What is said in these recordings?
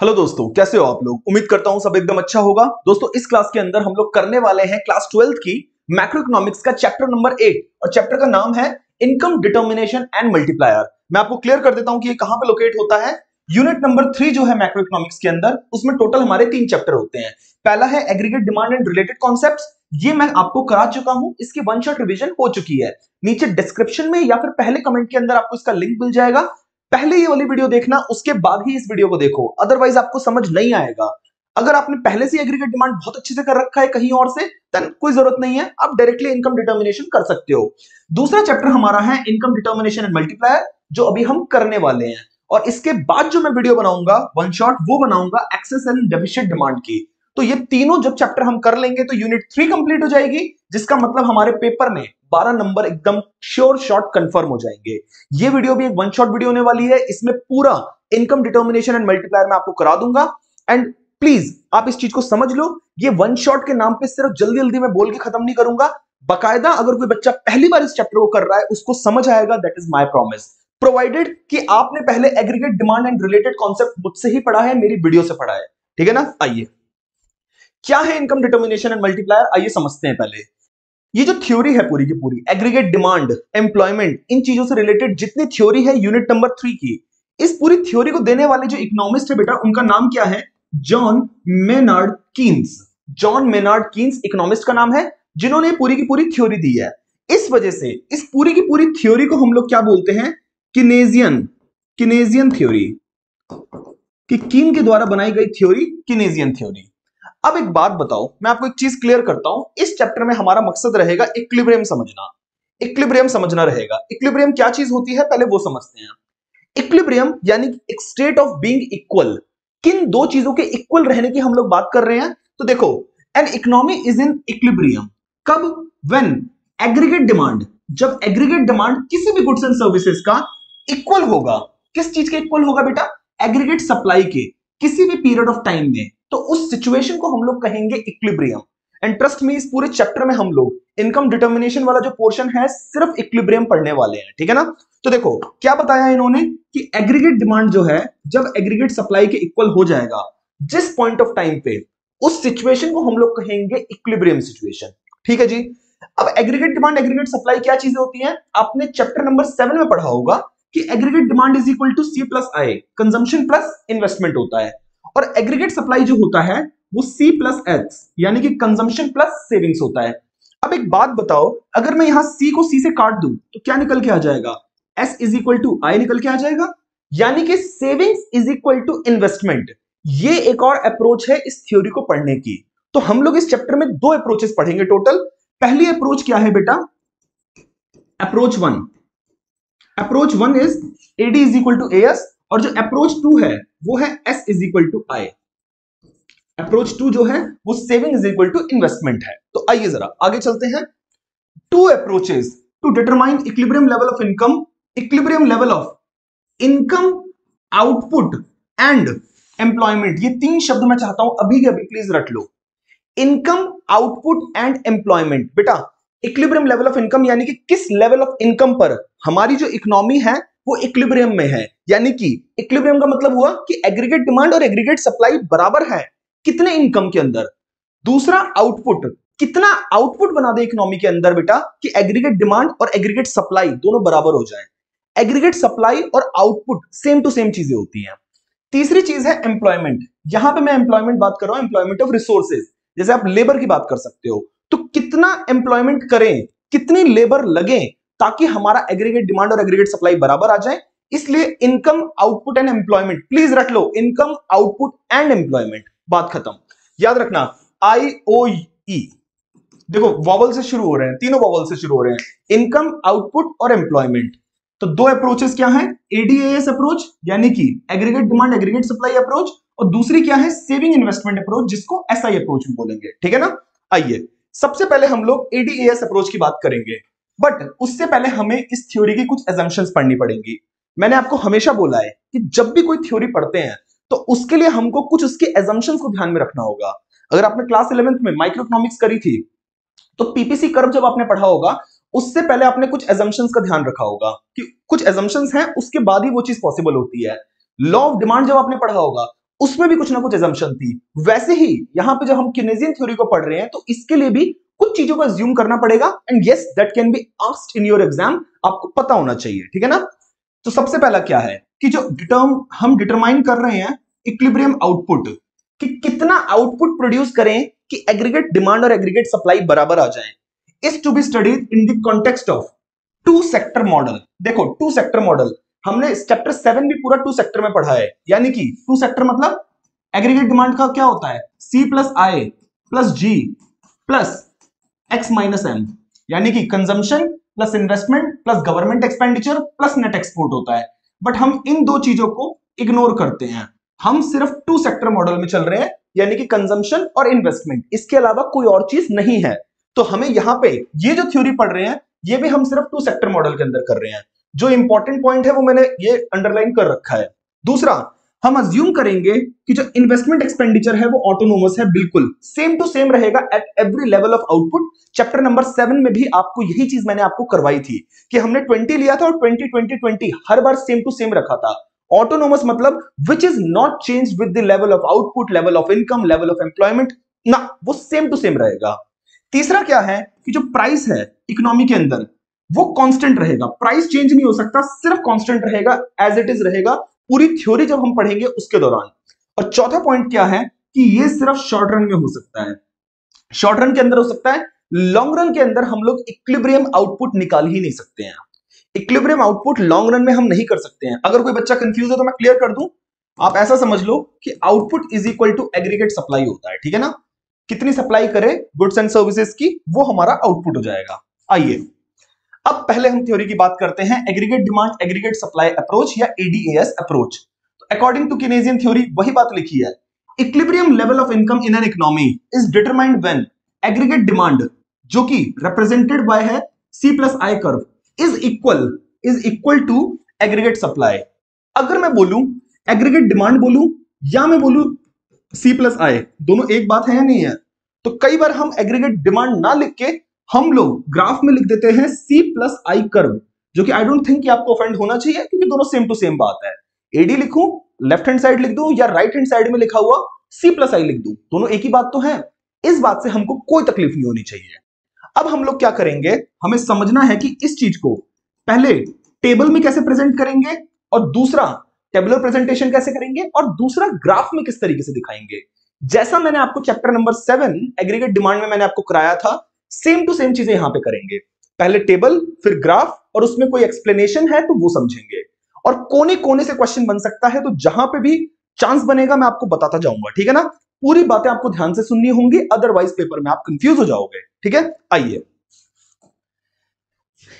Hello दोस्तों, कैसे हो आप लोग? उम्मीद करता हूँ सब एकदम अच्छा होगा। दोस्तों, इस क्लास के अंदर हम लोग करने वाले हैं क्लास ट्वेल्थ की मैक्रो इकोनॉमिक्स का चैप्टर नंबर एट और चैप्टर का नाम है इनकम डिटर्मिनेशन एंड मल्टीप्लायर मैं आपको क्लियर कर देता हूँ कि ये कहाँ पे लोकेट होता है। यूनिट नंबर थ्री जो है मैक्रो इकोनॉमिक्स के अंदर, उसमें टोटल हमारे तीन चैप्टर होते हैं। पहला है aggregate demand and related concept ये मैं आपको करा चुका हूँ, इसकी वन शॉट रिवीजन हो चुकी है। नीचे डिस्क्रिप्शन में या फिर पहले कमेंट के अंदर आपको इसका लिंक मिल जाएगा। पहले ये वाली वीडियो देखना, उसके बाद ही इस वीडियो को देखो। अदरवाइज़ आपको समझ नहीं आएगा। अगर आपने पहले से एग्रीगेट डिमांड बहुत अच्छे से कर रखा है कहीं और से देन कोई ज़रूरत नहीं है, आप डायरेक्टली इनकम डिटर्मिनेशन कर सकते हो। दूसरा चैप्टर हमारा है इनकम डिटर्मिनेशन एंड मल्टीप्लायर जो अभी हम करने वाले हैं। और इसके बाद जो मैं वीडियो बनाऊँगा वन शॉट वो बनाऊँगा एक्सेस एंड डेफिशिएंट डिमांड की। तो ये तीनों जब चैप्टर हम कर लेंगे तो यूनिट थ्री कंप्लीट हो जाएगी, जिसका मतलब हमारे पेपर में 12 नंबर एकदम श्योर शॉर्ट कंफर्म हो जाएँगे। ये वीडियो भी एक वन शॉट वीडियो होने वाली है, इसमें पूरा इनकम डिटर्मिनेशन एंड मल्टीप्लायर मैं आपको करा दूँगा। एंड प्लीज़ आप इस चीज़ को समझ लो, ये वन शॉट के नाम पे सिर्फ़ जल्दी जल्दी मैं बोल के खत्म नहीं करूँगा। बकायदा अगर कोई बच्चा पहली बार इस चैप्टर को कर रहा है, उसको समझ आएगा that is my promise provided कि आपने पहले aggregate demand and related concept मुझसे ही पढ़ा है, मेरी वीडियो से पढ़ा है। ठीक है ना? आइए। क्या है इनकम डिटर्मिनेशन एंड मल्टीप्लायर आइए समझते हैं पहले। ये जो थ्योरी है पूरी की पूरी एग्रीगेट डिमांड एम्प्लॉयमेंट इन चीज़ों से रिलेटेड जितनी थ्योरी है यूनिट नंबर थ्री की, इस पूरी थ्योरी को देने वाले जो इकोनॉमिस्ट है बेटा, उनका नाम क्या है? John Maynard Keynes John Maynard Keynes economist का नाम है, जिन्होंने पूरी की पूरी थ्योरी दी है। इस वजह से, इस पूरी की पूरी थ्योरी को हम लोग क्या बोलते हैं? किनेजियन किनेजियन थ्योरी कि कीन के द्वारा बनाई गई थ्योरी किनेजियन थ्योरी अब एक बात बताओ, मैं आपको एक चीज़ क्लियर करता हूँ। इस चैप्टर में हमारा मकसद रहेगा इक्विलिब्रियम समझना। इक्विलिब्रियम समझना रहेगा। इक्विलिब्रियम क्या चीज़ होती है? पहले वो समझते हैं। इक्विलिब्रियम यानी एक स्टेट ऑफ़ बीइंग इक्वल किन दो चीज़ों के इक्वल रहने की हम लोग बात कर रहे हैं? तो देखो an economy is in equilibrium कब? व्हेन एग्रीगेट डिमांड जब एग्रीगेट डिमांड किसी भी गुड्स एंड सर्विसेज़ का इक्वल होगा। किस चीज़ के इक्वल होगा बेटा? एग्रीगेट सप्लाई के। किसी भी पीरियड ऑफ़ टाइम में। तो उस सिचुएशन को हम लोग कहेंगे इक्विलिब्रियम एंड ट्रस्ट में इस पूरे चैप्टर में हम लोग इनकम डिटर्मिनेशन वाला जो पोर्शन है, सिर्फ़ इक्विलिब्रियम पढ़ने वाले हैं, ठीक है ना? तो देखो, क्या बताया इन्होंने कि एग्रीगेट डिमांड जो है, जब एग्रीगेट सप्लाई के इक्वल हो जाएगा, जिस पॉइंट ऑफ़ टाइम पे, उस सिचुएशन को हम लोग कहेंगे इक्विलिब्रियम सिचुएशन ठीक है जी? अब एग्रीगेट डिमांड एग्रीगेट सप्लाई क्या चीज़ें होती हैं? आपने चैप्टर नंबर सेवन में पढ़ा होगा कि aggregate demand is equal to C plus I consumption plus investment होता है। और एग्रीगेट सप्लाई जो होता है, वो सी प्लस एच यानी कि कंजम्पशन प्लस सेविंग्स होता है। अब एक बात बताओ, अगर मैं यहाँ सी को सी से काट दू तो क्या निकल के आ जाएगा? S is equal to I निकल के आ जाएगा, यानी कि savings is equal to investment ये एक और अप्रोच है इस थ्योरी को पढ़ने की। तो हम लोग इस चैप्टर में दो अप्रोचेस पढ़ेंगे टोटल पहली अप्रोच क्या है बेटा? Approach one approach one is AD is equal to S और जो अप्रोच टू है, वो है S is equal to I approach two जो है, वो saving is equal to investment है. तो आइए जरा, आगे चलते हैं। Two approaches to determine equilibrium level of income equilibrium level of income output and employment ये तीन शब्द मैं चाहता हूँ, अभी के अभी प्लीज़ रट लो। इनकम आउटपुट एंड एम्प्लॉयमेंट बेटा इक्विलिब्रियम लेवल ऑफ़ इनकम यानी कि किस लेवल ऑफ़ इनकम पर? हमारी जो इकोनॉमी है वो इक्विलिब्रियम में है। यानी कि इक्विलिब्रियम का मतलब हुआ कि एग्रीगेट डिमांड और एग्रीगेट सप्लाई बराबर है कितने इनकम के अंदर? दूसरा आउटपुट कितना आउटपुट बना दे इकोनॉमी के अंदर बेटा कि एग्रीगेट डिमांड और एग्रीगेट सप्लाई दोनों बराबर हो जाए। एग्रीगेट सप्लाई और आउटपुट सेम टू सेम चीज़ें होती हैं। तीसरी चीज़ है एम्प्लॉयमेंट यहाँ पे मैं एम्प्लॉयमेंट बात कर रहा हूँ एम्प्लॉयमेंट ऑफ़ रिसोर्सेज जैसे आप लेबर की बात कर सकते हो। तो कितना एम्प्लॉयमेंट करें, कितनी लेबर लगे ताकि हमारा एग्रीगेट डिमांड और एग्रीगेट सप्लाई बराबर आ जाए। इसलिए income output and employment please रख लो। इनकम आउटपुट एंड एम्प्लॉयमेंट बात खत्म। याद रखना आई ओ ई देखो वॉवल से शुरू हो रहे हैं, तीनों वॉवल से शुरू हो रहे हैं। इनकम आउटपुट और एम्प्लॉयमेंट तो दो अप्रोचेस क्या है? एडीएएस अप्रोच यानी कि aggregate demand aggregate supply approach और दूसरी क्या है? सेविंग इन्वेस्टमेंट अप्रोच जिसको एसआई अप्रोच भी बोलेंगे। ठीक है ना? आइए, सबसे पहले हम लोग एडीएएस अप्रोच की बात करेंगे। बट उससे पहले हमें इस थ्योरी की कुछ एजम्पन पढ़नी पड़ेंगी। मैंने आपको हमेशा बोला है कि जब भी कोई थ्योरी पढ़ते हैं तो उसके लिए हमको कुछ उसके एजम्पन को ध्यान में रखना होगा। अगर आपने क्लास इलेवेंथ में माइक्रो इकोनॉमिक्स करी थी तो पीपीसी कर्व जब आपने पढ़ा होगा, उससे पहले आपने कुछ एजम्पन का ध्यान रखा होगा कि कुछ एजम्पन हैं, उसके बाद ही वो चीज़ पॉसिबल होती है। लॉ ऑफ़ डिमांड जब आपने पढ़ा होगा, उसमें भी कुछ ना कुछ एजम्पन थी। वैसे ही यहाँ पे जब हम किनेजियन थ्योरी को पढ़ रहे हैं तो इसके लिए भी कुछ चीज़ों को ज्यूम करना पड़ेगा। And yes that can be asked in your exam आपको पता होना चाहिए, ठीक है ना? तो सबसे पहला क्या है कि जो डिटर्म हम डिटरमाइन कर रहे हैं इक्विलिब्रियम आउटपुट कि कितना आउटपुट प्रोड्यूस करें कि एग्रीगेट डिमांड और एग्रीगेट सप्लाई बराबर आ जाए। Is to be studied in the context of two sector model देखो टू सेक्टर मॉडल हमने चैप्टर सेवन भी पूरा टू सेक्टर में पढ़ा है। यानी कि टू सेक्टर मतलब एग्रीगेट डिमांड का क्या होता है? C plus I plus G plus X minus M यानी कि consumption plus investment plus government expenditure plus net export होता है। बट हम इन दो चीज़ों को इग्नोर करते हैं। हम सिर्फ़ टू सेक्टर मॉडल में चल रहे हैं, यानी कि कंजम्पशन और इन्वेस्टमेंट इसके अलावा कोई और चीज़ नहीं है। तो हमें यहाँ पे ये जो थ्योरी पढ़ रहे हैं, ये भी हम सिर्फ़ टू सेक्टर मॉडल के अंदर कर रहे हैं। जो इंपॉर्टेंट पॉइंट है, वो मैंने ये अंडरलाइन कर रखा है। दूसरा हम अज्यूम करेंगे कि जो इन्वेस्टमेंट एक्सपेंडिचर है वो ऑटोनोमस है, बिल्कुल। सेम टू सेम रहेगा at every level of output chapter number seven में भी आपको यही चीज़ मैंने आपको करवाई थी कि हमने ट्वेंटी लिया था और ट्वेंटी ट्वेंटी ट्वेंटी हर बार सेम टू सेम रखा था। ऑटोनोमस मतलब which is not change with the level of output level of income level of employment ना, वो सेम टू सेम रहेगा। तीसरा क्या है कि जो प्राइस है इकोनॉमी के अंदर, वो कांस्टेंट रहेगा। प्राइस चेंज नहीं हो सकता, सिर्फ़ कांस्टेंट रहेगा एज इट इज़ रहेगा। पूरी थ्योरी जब हम पढ़ेंगे उसके दौरान। और चौथा पॉइंट क्या है कि ये सिर्फ़ शॉर्ट रन में हो सकता है। शॉर्ट रन के अंदर हो सकता है लॉन्ग रन के अंदर हम लोग इक्विलिब्रियम आउटपुट निकाल ही नहीं सकते हैं। इक्विलिब्रियम आउटपुट लॉन्ग रन में हम नहीं कर सकते हैं। अगर कोई बच्चा कंफ्यूज है तो मैं क्लियर कर दूँ, आप ऐसा समझ लो कि output is equal to aggregate supply होता है, ठीक है ना? कितनी सप्लाई करे गुड्स एंड सर्विसेज़ की, वो हमारा आउटपुट हो जाएगा। आइए। अब पहले हम थ्योरी की बात करते हैं aggregate demand aggregate supply approach या AD AS approach according to Keynesian theory वही बात लिखी है equilibrium level of income in an economy is determined when aggregate demand जो कि रिप्रेजेंटेड बाय है C plus I curve is equal is equal to aggregate supply अगर मैं बोलूँ एग्रीगेट डिमांड बोलूँ, या मैं बोलूँ सी प्लस आई दोनों एक बात है या नहीं है? तो कई बार हम एग्रीगेट डिमांड ना लिख के हम लोग ग्राफ में लिख देते हैं सी प्लस आई कर्व जो कि आई डोंट थिंक आपको ऑफेंड होना चाहिए, क्योंकि दोनों सेम टू सेम बात है। एडी लिखूं लेफ़्ट हैंड साइड लिख दूँ, या राइट हैंड साइड में लिखा हुआ सी प्लस आई लिख दू, दोनों एक ही बात तो है। इस बात से हमको कोई तकलीफ़ नहीं होनी चाहिए। अब हम लोग क्या करेंगे, हमें समझना है कि इस चीज़ को पहले टेबल में कैसे प्रेजेंट करेंगे, और दूसरा टेबलर प्रेजेंटेशन कैसे करेंगे, और दूसरा ग्राफ में किस तरीके से दिखाएँगे। जैसा मैंने आपको chapter number seven aggregate demand में मैंने आपको कराया था सेम टू सेम चीज़ें यहाँ पे करेंगे। पहले टेबल फिर ग्राफ और उसमें कोई एक्सप्लेनेशन है तो वो समझेंगे। और कोने कोने से क्वेश्चन बन सकता है तो जहाँ पे भी चांस बनेगा मैं आपको बताता जाऊँगा, ठीक है ना? पूरी बातें आपको ध्यान से सुननी होंगी अदरवाइज़ पेपर में आप कंफ्यूज हो जाओगे, ठीक है? आइए।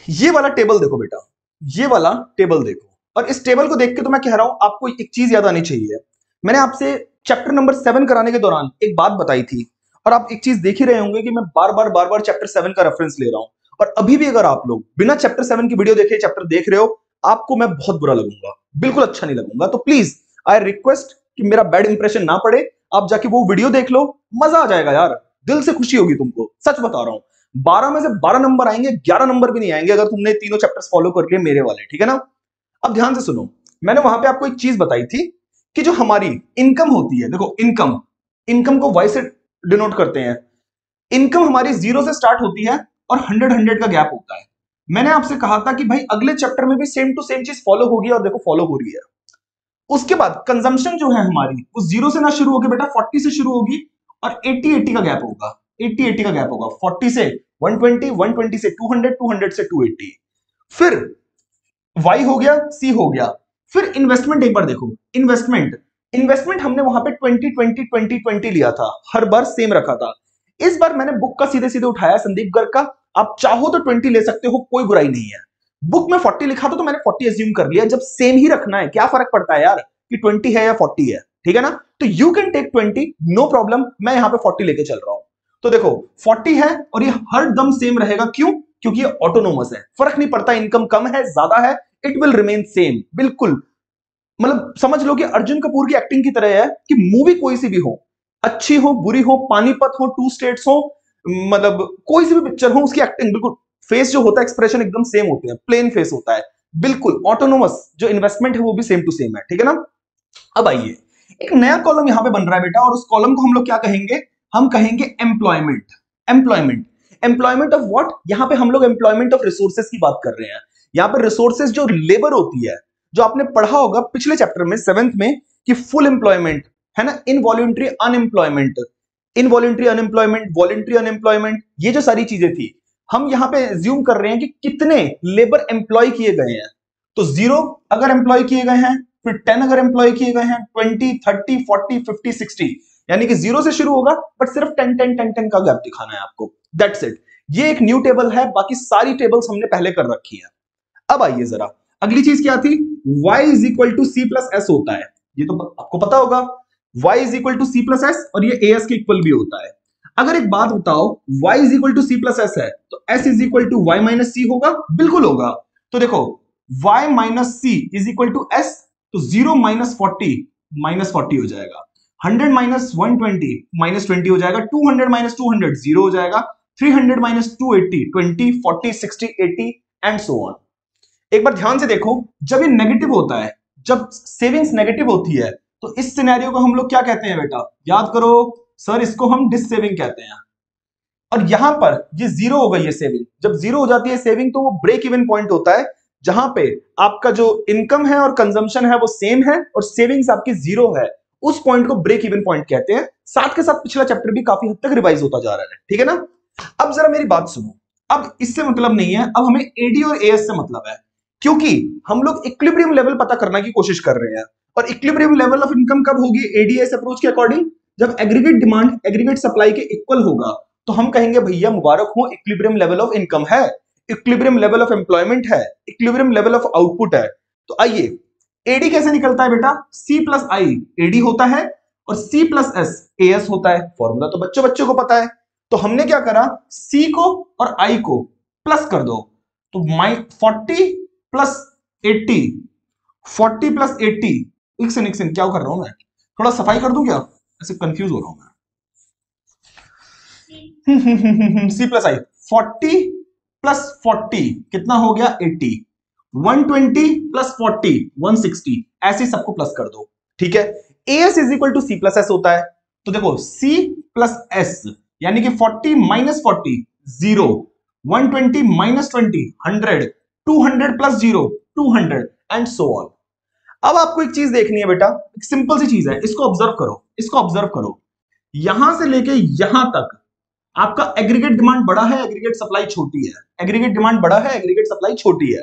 ये वाला टेबल देखो बेटा, ये वाला टेबल देखो। और इस टेबल को देख के तो मैं कह रहा हूँ, आपको एक चीज़ याद आनी चाहिए। मैंने आपसे चैप्टर नंबर सेवन कराने के दौरान एक बात बताई थी। और आप एक चीज़ देख ही रहे होंगे कि मैं बार बार बार बार चैप्टर सेवन का रेफरेंस ले रहा हूँ। और अभी भी अगर आप लोग बिना चैप्टर सेवन की वीडियो देखे चैप्टर देख रहे हो, आपको मैं बहुत बुरा लगूँगा। बिल्कुल अच्छा नहीं लगूँगा। तो प्लीज़ आई रिक्वेस्ट कि मेरा बैड इंप्रेशन ना पड़े। आप जाके वो वीडियो देख लो, मज़ा आ जाएगा यार। दिल से खुशी होगी तुमको। सच बता रहा हूँ। बारह में से बारह नंबर आएँगे, ग्यारह नंबर भी नहीं आएँगे अगर तुमने तीनों चैप्टर्स फॉलो कर लिए मेरे वाले, ठीक है ना? अब ध्यान से सुनो। मैंने वहाँ पे आपको एक चीज़ बताई थी कि जो हमारी इनकम होती है, देखो इनकम इनकम को वाई से डिनोट करते हैं। इनकम हमारी ज़ीरो से स्टार्ट होती है और हंड्रेड हंड्रेड का गैप होता है। मैंने आपसे कहा था कि भाई अगले चैप्टर में भी सेम टू सेम चीज़ फॉलो होगी और देखो फॉलो हो रही है। उसके बाद कंजम्पशन जो है हमारी, वो ज़ीरो से ना शुरू होगी बेटा, फोर्टी से शुरू होगी और एट्टी एट्टी का गैप होगा। एट्टी एट्टी का गैप होगा। फोर्टी से वन ट्वेंटी वन ट्वेंटी से टू हंड्रेड टू हंड्रेड से टू एट्टी फिर वाई हो गया, सी हो गया। फिर इन्वेस्टमेंट एक बार देखो। इन्वेस्टमेंट इन्वेस्टमेंट हमने वहाँ पे ट्वेंटी ट्वेंटी ट्वेंटी ट्वेंटी लिया था। हर बार सेम रखा था। इस बार मैंने बुक का सीधे सीधे उठाया संदीप गर्ग का। आप चाहो तो ट्वेंटी ले सकते हो, कोई बुराई नहीं है। बुक में फोर्टी लिखा था तो मैंने फोर्टी एज्यूम कर लिया। जब सेम ही रखना है, क्या फ़र्क पड़ता है यार कि ट्वेंटी है या फोर्टी है? ठीक है ना? तो you can take twenty no problem मैं यहाँ पे फोर्टी लेके चल रहा हूँ। तो देखो फोर्टी है और ये हर दम सेम रहेगा। क्यों? क्योंकि ये ऑटोनोमस है। फ़र्क नहीं पड़ता इनकम कम है, ज़्यादा है इट विल रिमेन सेम बिल्कुल। मतलब समझ लो कि अर्जुन कपूर की एक्टिंग की तरह है कि मूवी कोई सी भी हो, अच्छी हो, बुरी हो, पानीपत हो टू स्टेट्स हो मतलब कोई सी भी पिक्चर हो, उसकी एक्टिंग बिल्कुल फेस जो होता है एक्सप्रेशन एकदम सेम होते हैं प्लेन फेस होता है। बिल्कुल ऑटोनोमस जो इन्वेस्टमेंट है वो भी सेम टू सेम है, ठीक है ना? अब आइए, एक नया कॉलम यहाँ पे बन रहा है बेटा, और उस कॉलम को हम लोग क्या कहेंगे? हम कहेंगे employment employment employment of what यहाँ पे हम लोग एम्प्लॉयमेंट ऑफ़ रिसोर्सेज की बात कर रहे हैं। यहाँ पर रिसोर्सेज जो लेबर होती है जो आपने पढ़ा होगा पिछले चैप्टर में सेवेंथ में, कि फुल एम्प्लॉयमेंट है ना? Involuntary unemployment involuntary unemployment voluntary unemployment ये जो सारी चीज़ें थी, हम यहाँ पे ज्यूम कर रहे हैं कि कितने लेबर एम्प्लॉय किए गए हैं। तो ज़ीरो अगर एम्प्लॉय किए गए हैं, फिर टेन अगर एम्प्लॉय किए गए हैं twenty thirty forty fifty sixty यानी कि ज़ीरो से शुरू होगा बट सिर्फ़ टेन टेन टेन टेन का गैप दिखाना है आपको। दैट्स इट ये एक न्यू टेबल है, बाकी सारी टेबल्स हमने पहले कर रखी है। अब आइए जरा, अगली चीज़ क्या थी? Y is equal to C plus S होता है। ये तो आपको पता होगा, y is equal to C plus S और ये एस के इक्वल भी होता है। अगर एक बात बताओ, y is equal to C plus S है तो s is equal to Y minus C होगा, बिल्कुल होगा। तो देखो, y minus C is equal to S तो zero minus forty minus forty हो जाएगा। Hundred minus one twenty minus twenty हो जाएगा। Two hundred minus two hundred zero हो जाएगा। Three hundred minus two eighty twenty forty sixty eighty and so on एक बार ध्यान से देखो, जब ये नेगेटिव होता है, जब सेविंग्स नेगेटिव होती है तो इस सिनेरियो को हम लोग क्या कहते हैं बेटा? याद करो सर इसको हम डिस सेविंग कहते हैं। और यहाँ पर ये ज़ीरो हो गई है सेविंग जब ज़ीरो हो जाती है सेविंग तो वो ब्रेक इवन पॉइंट होता है, जहाँ पे आपका जो इनकम है और कंजम्पशन है, वो सेम है और सेविंग्स आपकी ज़ीरो है। उस पॉइंट को ब्रेक इवन पॉइंट कहते हैं। साथ के साथ पिछला चैप्टर भी काफ़ी हद तक रिवाइज होता जा रहा है, ठीक है ना? अब जरा मेरी बात सुनो। अब इससे मतलब नहीं है, अब हमें एडी और एएस से मतलब है। क्योंकि हम लोग इक्विलिब्रियम लेवल पता करने की कोशिश कर रहे हैं। और इक्विलिब्रियम लेवल ऑफ़ इनकम कब होगी? एडीएस अप्रोच के अकॉर्डिंग जब एग्रीगेट डिमांड एग्रीगेट सप्लाई के इक्वल होगा तो हम कहेंगे, भैया, मुबारक हो इक्विलिब्रियम लेवल ऑफ़ इनकम है। इक्विलिब्रियम लेवल ऑफ़ एम्प्लॉयमेंट है। इक्विलिब्रियम लेवल ऑफ़ आउटपुट है। तो आइए एडी कैसे निकलता है बेटा? सी प्लस आई एडी होता है और C plus S A S होता है। फॉर्मूला तो बच्चों बच्चों को पता है। तो हमने क्या करा? सी को और आई को प्लस कर दो। तो my forty plus eighty forty plus eighty Iksan इक्सन क्या कर रहा हूँ मैं? थोड़ा सफ़ाई कर दू क्या? ऐसे कंफ्यूज हो रहा हूँ मैं। C plus I forty plus forty कितना हो गया? Eighty one twenty plus forty one sixty ऐसे सबको प्लस कर दो, ठीक है? S is equal to C plus S होता है। तो देखो सी प्लस एस यानी कि forty minus forty zero one twenty minus twenty hundred two hundred plus zero, two hundred and so on अब आपको एक चीज़ देखनी है बेटा, एक सिंपल सी चीज़ है, इसको ऑब्ज़र्व करो, इसको ऑब्ज़र्व करो। यहाँ से लेके यहाँ तक आपका एग्रीगेट डिमांड बड़ा है एग्रीगेट सप्लाई छोटी है। एग्रीगेट डिमांड बड़ा है एग्रीगेट सप्लाई छोटी है।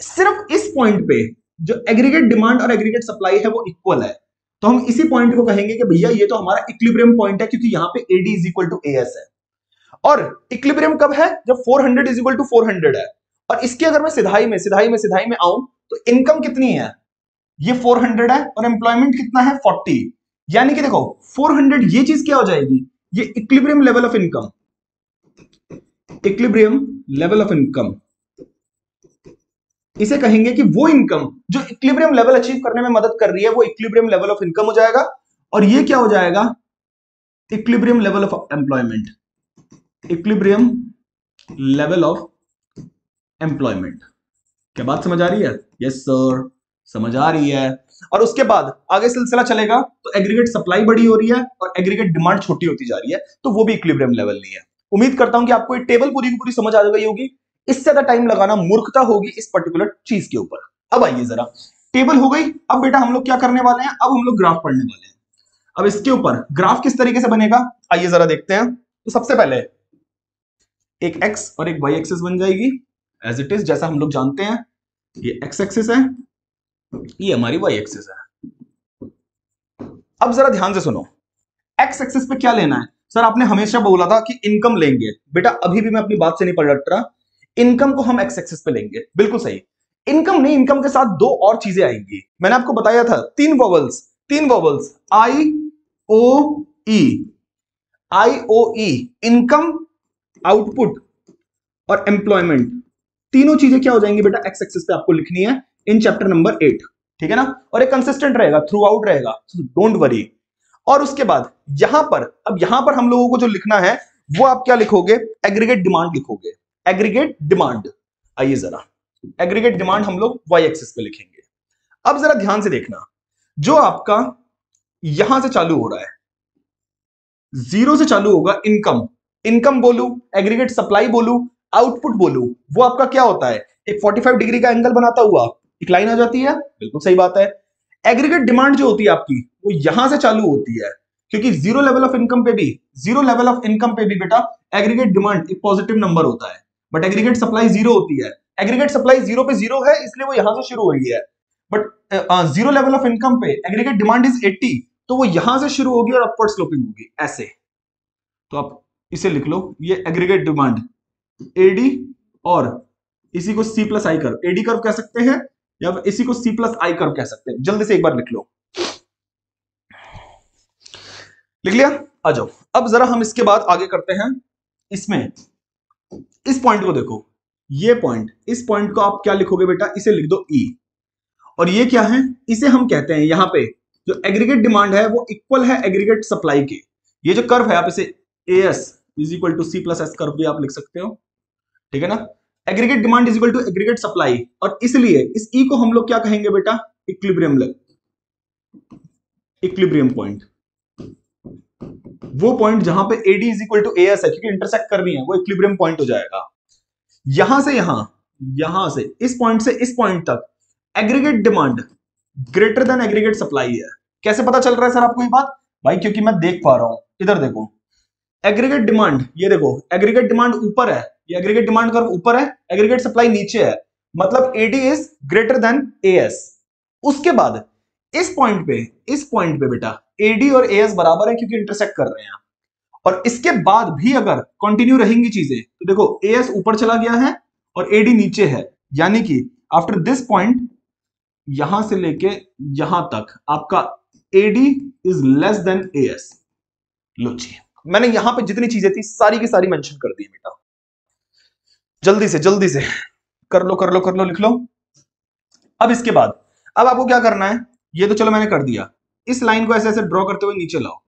सिर्फ़ इस पॉइंट पे जो एग्रीगेट डिमांड और एग्रीगेट सप्लाई है, वो इक्वल है। तो हम इसी पॉइंट को कहेंगे कि भैया, ये तो हमारा इक्विलिब्रियम पॉइंट है, क्योंकि यहाँ पे AD is equal to S है। और इक्विलिब्रियम कब है? जब 400 इज़ इक्वल टू 400 है। और इसकी अगर मैं सिधाई में सिधाई में सिधाई में आऊँ तो इनकम कितनी है? ये 400 है और एम्प्लॉयमेंट कितना है? 40 यानी कि देखो 400 ये चीज़ क्या हो जाएगी? ये equilibrium level of income equilibrium level of income इसे कहेंगे कि वो इनकम जो इक्विलिब्रियम लेवल अचीव करने में मदद कर रही है, वो इक्लिब्रियम लेवल ऑफ़ इनकम हो जाएगा। और ये क्या हो जाएगा? Equilibrium level of employment equilibrium level of employment क्या बात समझ आ रही है? यस सर समझ आ रही है। और उसके बाद आगे सिलसिला चलेगा तो एग्रीगेट सप्लाई बड़ी हो रही है और एग्रीगेट डिमांड छोटी होती जा रही है तो वो भी इक्विलिब्रियम लेवल नहीं है। उम्मीद करता हूँ कि आपको ये टेबल पूरी की पूरी समझ आ गई होगी। इससे ज़्यादा टाइम लगाना मूर्खता होगी इस पर्टिकुलर चीज़ के ऊपर। अब आइए जरा। टेबल हो गई। अब बेटा हम लोग क्या करने वाले हैं? अब हम लोग ग्राफ पढ़ने वाले हैं। अब इसके ऊपर ग्राफ किस तरीके से बनेगा? आइए जरा देखते हैं। तो सबसे पहले एक एक्स और एक वाई एक्सिस बन जाएगी। एज इट इज़ जैसा हम लोग जानते हैं, ये एक्स एक्सिस है, ये हमारी वाई एक्सिस है। अब जरा ध्यान से सुनो। एक्स एक्सिस पे क्या लेना है? सर, आपने हमेशा बोला था कि इनकम लेंगे। बेटा, अभी भी मैं अपनी बात से नहीं पलट रहा। इनकम को हम एक्स एक्सिस पे लेंगे। बिल्कुल सही। इनकम नहीं इनकम के साथ दो और चीज़ें आएँगी। मैंने आपको बताया था, तीन वॉवल्स तीन vowels I O E I O E income output और एम्प्लॉयमेंट तीनों चीज़ें क्या हो जाएँगी बेटा? एक्स एक्सिस पे आपको लिखनी है इन चैप्टर नंबर एट ठीक है ना? और एक कंसिस्टेंट रहेगा थ्रू आउट रहेगा डोंट वरी और उसके बाद, यहाँ पर, अब यहाँ पर हम लोगों को जो लिखना है, वो आप क्या लिखोगे? एग्रीगेट डिमांड लिखोगे। एग्रीगेट डिमांड आइए जरा। एग्रीगेट डिमांड हम लोग वाई एक्सिस पे लिखेंगे। अब जरा ध्यान से देखना, जो आपका यहाँ से चालू हो रहा है ज़ीरो से चालू होगा इनकम इनकम बोलू एग्रीगेट सप्लाई बोलू आउटपुट बोलू वो आपका क्या होता है? एक 45 डिग्री का एंगल बनाता हुआ एक लाइन आ जाती है। बिल्कुल। सही बात है। एग्रीगेट डिमांड जो होती है आपकी वो यहाँ से चालू होती है क्योंकि ज़ीरो लेवल ऑफ़ इनकम पे भी ज़ीरो लेवल ऑफ़ इनकम पे भी बेटा एग्रीगेट डिमांड एक पॉजिटिव नंबर होता है। बट एग्रीगेट सप्लाई ज़ीरो होती है। एग्रीगेट सप्लाई ज़ीरो पे ज़ीरो है इसलिए वो यहाँ से शुरू हो रही है। But zero level of income पे एग्रीगेट डिमांड इज़ 80 तो वो यहाँ से शुरू होगी और अपवर्ड स्लोपिंग होगी ऐसे। तो आप इसे लिख लो ये एग्रीगेट डिमांड एडी और इसी को C plus I curve AD curve कह सकते हैं या इसी को सी प्लस आई कर्व कह सकते हैं। जल्दी से एक बार लिख लो। लिख लिया? आ जाओ। अब जरा हम इसके बाद आगे करते हैं। इसमें, इस पॉइंट को देखो। ये पॉइंट इस पॉइंट को आप क्या लिखोगे बेटा? इसे लिख दो ई e। और ये क्या है? इसे हम कहते हैं यहाँ पे, जो एग्रीगेट डिमांड है, वो इक्वल है एग्रीगेट सप्लाई के। ये जो कर्व है, आप इसे A S is equal to C plus S curve भी आप लिख सकते हो। ठीक है ना? Aggregate demand is equal to aggregate supply और इसलिए इस ई e को हम लोग क्या कहेंगे बेटा? इक्विलिब्रियम इक्विलिब्रियम पॉइंट वो पॉइंट जहाँ पे AD is equal to S है, क्योंकि इंटरसेक्ट करनी है, वो इक्विलिब्रियम पॉइंट हो जाएगा। यहाँ से यहाँ यहाँ से, इस पॉइंट से इस पॉइंट तक aggregate demand greater than aggregate supply है। कैसे पता चल रहा है सर आपको ये बात? भाई, क्योंकि मैं देख पा रहा हूँ। इधर देखो। एग्रीगेट डिमांड ये देखो एग्रीगेट डिमांड ऊपर है ये एग्रीगेट डिमांड कर्व ऊपर है एग्रीगेट सप्लाई नीचे है। मतलब AD is greater than AS उसके बाद, इस पॉइंट पे, इस पॉइंट पे बेटा एडी और एएस बराबर है क्योंकि इंटरसेक्ट कर रहे हैं। और इसके बाद भी अगर कंटिन्यू रहेंगी चीज़ें तो देखो एएस ऊपर चला गया है और एडी नीचे है। यानी कि आफ्टर दिस पॉइंट यहाँ से लेके यहाँ तक, आपका AD is less than AS लो जी। मैंने यहाँ पे जितनी चीज़ें थी, सारी की सारी मेंशन कर दी बेटा। जल्दी से जल्दी से। कर लो कर लो कर लो, लिख लो। अब इसके बाद, अब आपको क्या करना है? ये तो चलो मैंने कर दिया। इस लाइन को ऐसे ऐसे ड्रॉ करते हुए नीचे लाओ।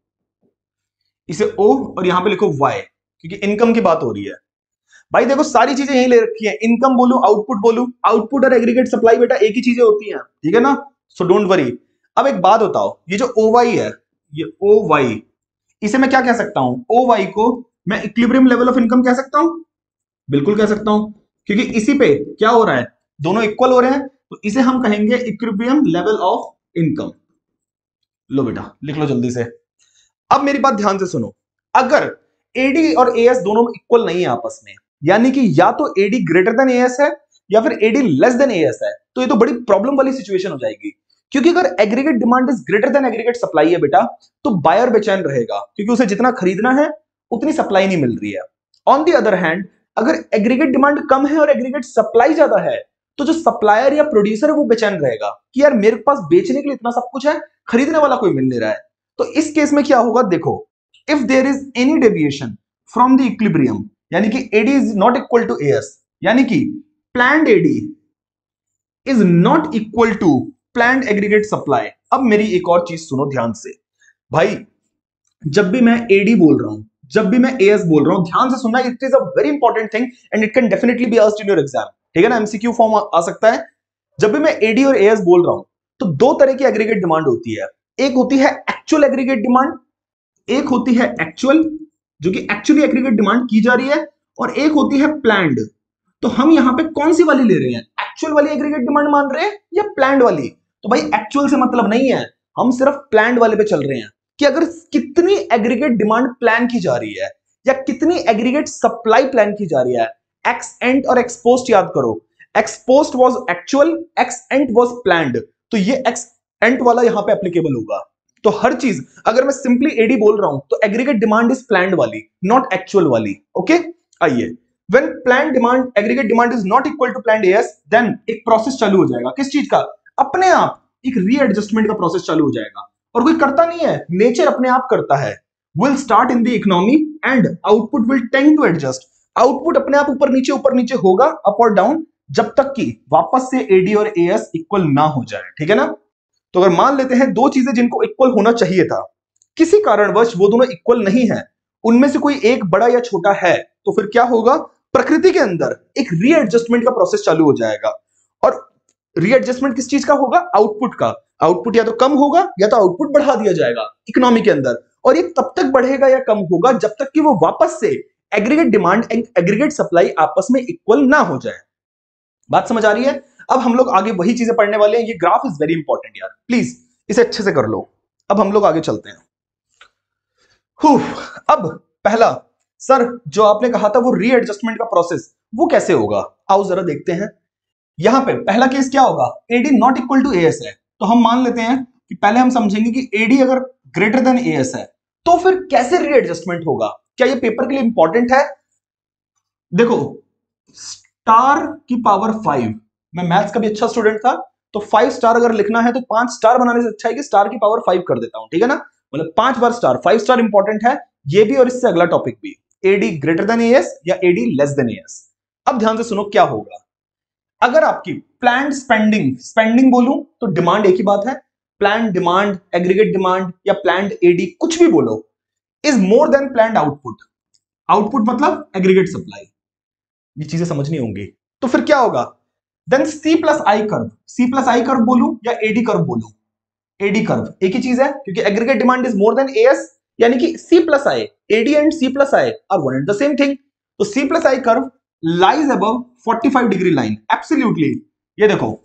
इसे ओ और यहाँ पे लिखो वाई क्योंकि इनकम की बात हो रही है। भाई देखो, सारी चीज़ें यही ले रखी है। इनकम बोलू आउटपुट बोलू। आउटपुट और एग्रीगेट सप्लाई बेटा एक ही चीज़ें होती हैं, ठीक है ना? सो डोंट वरी अब एक बात बताओ, ये जो ओ वाई है, ये ओ वाई इसे मैं क्या कह सकता हूँ? ओ वाई को मैं इक्विलिब्रियम लेवल ऑफ़ इनकम कह सकता हूँ? बिल्कुल कह सकता हूँ, क्योंकि इसी पे क्या हो रहा है, दोनों इक्वल हो रहे हैं तो इसे हम कहेंगे इक्विलिब्रियम लेवल ऑफ़ इनकम लो बेटा, लिख लो जल्दी से। अब मेरी बात ध्यान से सुनो, अगर एडी और एएस दोनों इक्वल नहीं है आपस में, यानी कि या तो एडी ग्रेटर देन एएस है, या फिर एडी लेस देन एएस है तो ये तो बड़ी प्रॉब्लम वाली सिचुएशन हो जाएगी। क्योंकि अगर aggregate demand is greater than aggregate supply है बेटा तो बायर बेचैन रहेगा, क्योंकि उसे जितना खरीदना है, उतनी सप्लाई नहीं मिल रही है। ऑन दी अदर हैंड अगर एग्रीगेट डिमांड कम है और एग्रीगेट सप्लाई ज़्यादा है तो जो सप्लायर या प्रोड्यूसर है, वो बेचैन रहेगा कि यार मेरे पास बेचने के लिए इतना सब कुछ है, खरीदने वाला कोई मिल नहीं रहा है। तो इस केस में क्या होगा, देखो if there is any deviation from the equilibrium यानी कि AD is not equal to S यानी कि plan AD is not equal to plan aggregate supply अब मेरी एक और चीज़ सुनो ध्यान से। भाई, जब भी मैं एडी बोल रहा हूँ जब भी मैं एएस बोल रहा हूँ, ध्यान से सुनना it is a very important thing and it can definitely be asked in your exam ठीक है ना? एमसीक्यू फॉर्म आ सकता है। जब भी मैं एडी और एएस बोल रहा हूँ तो दो तरह की एग्रीगेट डिमांड होती है। एक होती है एक्चुअल एग्रीगेट डिमांड एक होती है एक्चुअल जो कि एक्चुअली एग्रीगेट डिमांड की जा रही है, और एक होती है प्लान्ड तो हम यहाँ पे कौन सी वाली ले रहे हैं? एक्चुअल वाली एग्रीगेट डिमांड मान रहे हैं या प्लान्ड वाली? तो भाई एक्चुअल से मतलब नहीं है। हम सिर्फ़ प्लान्ड वाले पे चल रहे हैं। कि अगर कितनी एग्रीगेट डिमांड प्लान की जा रही है, या कितनी एग्रीगेट सप्लाई प्लान की जा रही है एक्स एंड और एक्सपोस्ट याद करो। Ex post was actual ex and was plan तो ये एक्स एंट वाला यहाँ पे एप्लीकेबल होगा। तो हर चीज़, अगर मैं सिंपली एडी बोल रहा हूँ तो एग्रीगेट डिमांड इज़ प्लान वाली नॉट एक्चुअल वाली ओके आइए। When planned demand aggregate demand is not equal to planned AS then एक प्रोसेस चालू हो जाएगा। किस चीज़ का? अपने आप एक रीएडजस्टमेंट का प्रोसेस चालू हो जाएगा। और कोई करता नहीं है। नेचर अपने आप करता है। Will start in the economy and output will tend to adjust output अपने आप ऊपर नीचे ऊपर नीचे होगा अप और डाउन जब तक कि वापस से एडी और एएस इक्वल ना हो जाए। ठीक है ना? तो अगर मान लेते हैं दो चीज़ें जिनको इक्वल होना चाहिए था। किसी कारणवश वो दोनों इक्वल नहीं है। उनमें से कोई एक बड़ा या छोटा है तो फिर क्या होगा? प्रकृति के अंदर एक रीएडजस्टमेंट का प्रोसेस चालू हो जाएगा। और रीएडजस्टमेंट किस चीज़ का होगा? आउटपुट का। आउटपुट या तो कम होगा या तो आउटपुट बढ़ा दिया जाएगा इकोनॉमी के अंदर। और ये तब तक बढ़ेगा या कम होगा जब तक कि वो वापस से aggregate demand and aggregate supply आपस में इक्वल ना हो जाए। बात समझ आ रही है? अब हम लोग आगे वही चीज़ें पढ़ने वाले हैं। ये ग्राफ इज़ वेरी इंपॉर्टेंट यार। प्लीज़ इसे अच्छे से कर लो। अब हम लोग आगे चलते हैं। अब पहला, सर, जो आपने कहा था वो रीएडजस्टमेंट का प्रोसेस वो कैसे होगा? आओ जरा देखते हैं। यहाँ पे पहला केस क्या होगा? AD not equal to AS है। तो हम मान लेते हैं कि पहले हम समझेंगे कि एडी अगर ग्रेटर देन एएस है तो फिर कैसे रीएडजस्टमेंट होगा? क्या ये पेपर के लिए इंपॉर्टेंट है? देखो स्टार की पावर फाइव मैं मैथ्स का भी अच्छा स्टूडेंट था तो फाइव स्टार अगर लिखना है तो पाँच स्टार बनाने से अच्छा है कि स्टार की पावर फाइव कर देता हूँ, ठीक है ना? मतलब पाँच बार स्टार फाइव स्टार इंपॉर्टेंट है, ये भी और इससे अगला टॉपिक भी। एडी ग्रेटर देन एएस या एडी लेस देन एएस अब ध्यान से सुनो क्या होगा। अगर आपकी प्लान स्पेंडिंग स्पेंडिंग बोलूँ तो डिमांड एक ही बात है। प्लान डिमांड एग्रीगेट डिमांड या प्लान एडी कुछ भी बोलो is more than plan output output मतलब एग्रीगेट सप्लाई ये चीज़ें समझनी होंगी। तो फिर क्या होगा? Then C plus I curve C plus I curve बोलू या एडी कर्व बोलू? एडी कर्व एक ही चीज़ है, क्योंकि aggregate demand is more than A S यानी कि C plus I AD and C plus I are one and the same thing तो C plus I curve lies above 45 degree line absolutely ये देखो,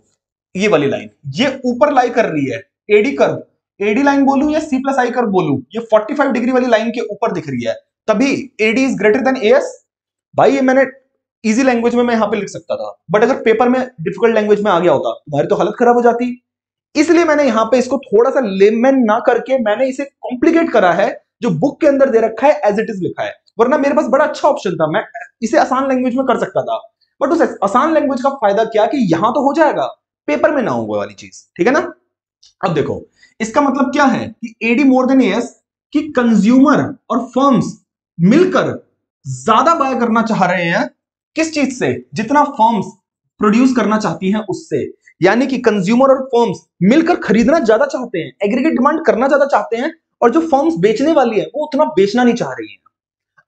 ये वाली लाइन ये ऊपर लाई कर रही है. एडी कर्व एडी लाइन बोलू या सी प्लस आई कर्व बोलू? ये 45 डिग्री वाली लाइन के ऊपर दिख रही है. तभी AD is greater than AS भाई, ये मैंने इजी लैंग्वेज में मैं यहाँ पे लिख सकता था. बट अगर पेपर में डिफ़िकल्ट लैंग्वेज में आ गया होता, तुम्हारी तो हालत खराब हो जाती. इसलिए मैंने यहाँ पे इसको थोड़ा सा लेमन ना करके मैंने इसे कॉम्प्लिकेट करा है, जो बुक के अंदर दे रखा है एज इट इज़ लिखा है. वरना मेरे पास बड़ा अच्छा ऑप्शन था, मैं इसे आसान लैंग्वेज में कर सकता था। बट उस आसान लैंग्वेज का फ़ायदा क्या कि यहाँ तो हो जाएगा पेपर में ना हो वाली चीज़, ठीक है ना? अब देखो, इसका मतलब क्या है कि एडी मोर देन एस कि कंज्यूमर और फर्म्स मिलकर ज़्यादा बाय करना चाह रहे हैं, किस चीज़ से? जितना फर्म्स प्रोड्यूस करना चाहती हैं उससे। यानी कि कंज्यूमर और फर्म्स मिलकर खरीदना ज़्यादा चाहते हैं एग्रीगेट डिमांड करना ज़्यादा चाहते हैं, और जो फर्म्स बेचने वाली है, वो उतना बेचना नहीं चाह रही है।